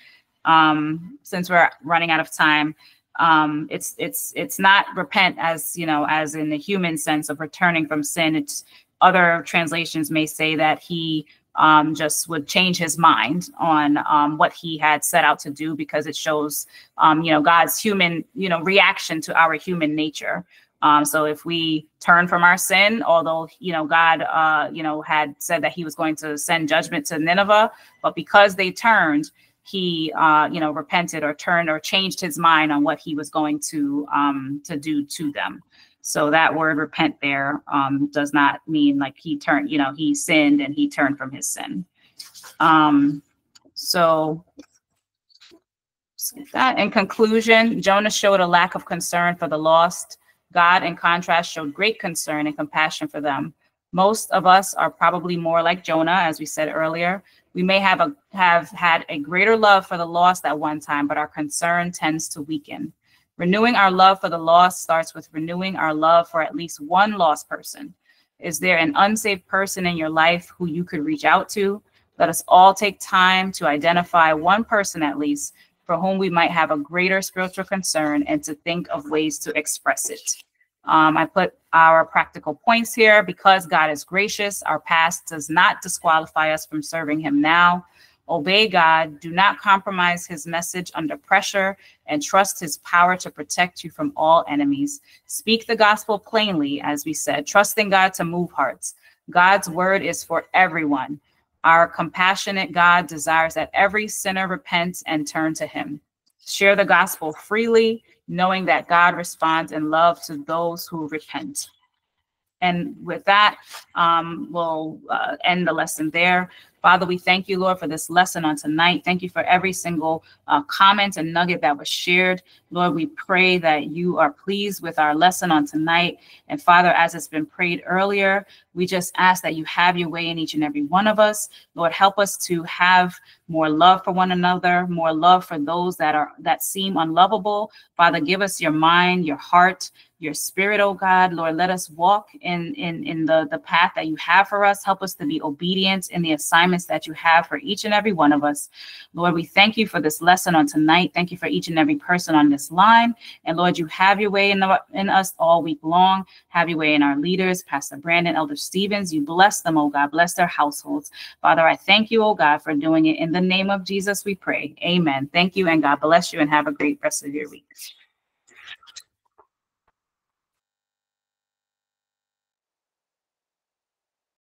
Um, since we're running out of time, um, it's it's it's not repent as you know, as in the human sense of returning from sin. It's other translations may say that he um, just would change his mind on um, what he had set out to do because it shows, um, you know, God's human, you know, reaction to our human nature. Um, so if we turn from our sin, although you know God, uh, you know, had said that He was going to send judgment to Nineveh, but because they turned, He, uh, you know, repented or turned or changed His mind on what He was going to um, to do to them. So that word repent there um, does not mean like he turned, you know, he sinned and he turned from his sin. Um, so that in conclusion, Jonah showed a lack of concern for the lost. God, in contrast, showed great concern and compassion for them. Most of us are probably more like Jonah, as we said earlier. We may have a have had a greater love for the lost at one time, but our concern tends to weaken. Renewing our love for the lost starts with renewing our love for at least one lost person. Is there an unsaved person in your life who you could reach out to? Let us all take time to identify one person at least for whom we might have a greater spiritual concern and to think of ways to express it. Um, I put our practical points here because God is gracious. Our past does not disqualify us from serving Him now. Obey God. Do not compromise His message under pressure and trust His power to protect you from all enemies. Speak the gospel plainly, as we said, trusting God to move hearts. God's word is for everyone. Our compassionate God desires that every sinner repent and turn to Him. Share the gospel freely knowing that God responds in love to those who repent. And with that, um, we'll uh, end the lesson there. Father, we thank you, Lord, for this lesson on tonight. Thank you for every single uh, comment and nugget that was shared. Lord, we pray that you are pleased with our lesson on tonight. And Father, as it's been prayed earlier, we just ask that you have your way in each and every one of us. Lord, help us to have more love for one another, more love for those that are that seem unlovable. Father, give us your mind, your heart, your spirit, oh God. Lord, let us walk in in in the the path that you have for us. Help us to be obedient in the assignments that you have for each and every one of us. Lord, we thank you for this lesson on tonight. Thank you for each and every person on this line. And Lord, you have your way in the in us all week long. Have your way in our leaders, Pastor Brandon, Elder Stevens. You bless them, oh God. Bless their households. Father, I thank you, oh God, for doing it. In the name of Jesus, we pray. Amen. Thank you, and God bless you, and have a great rest of your week.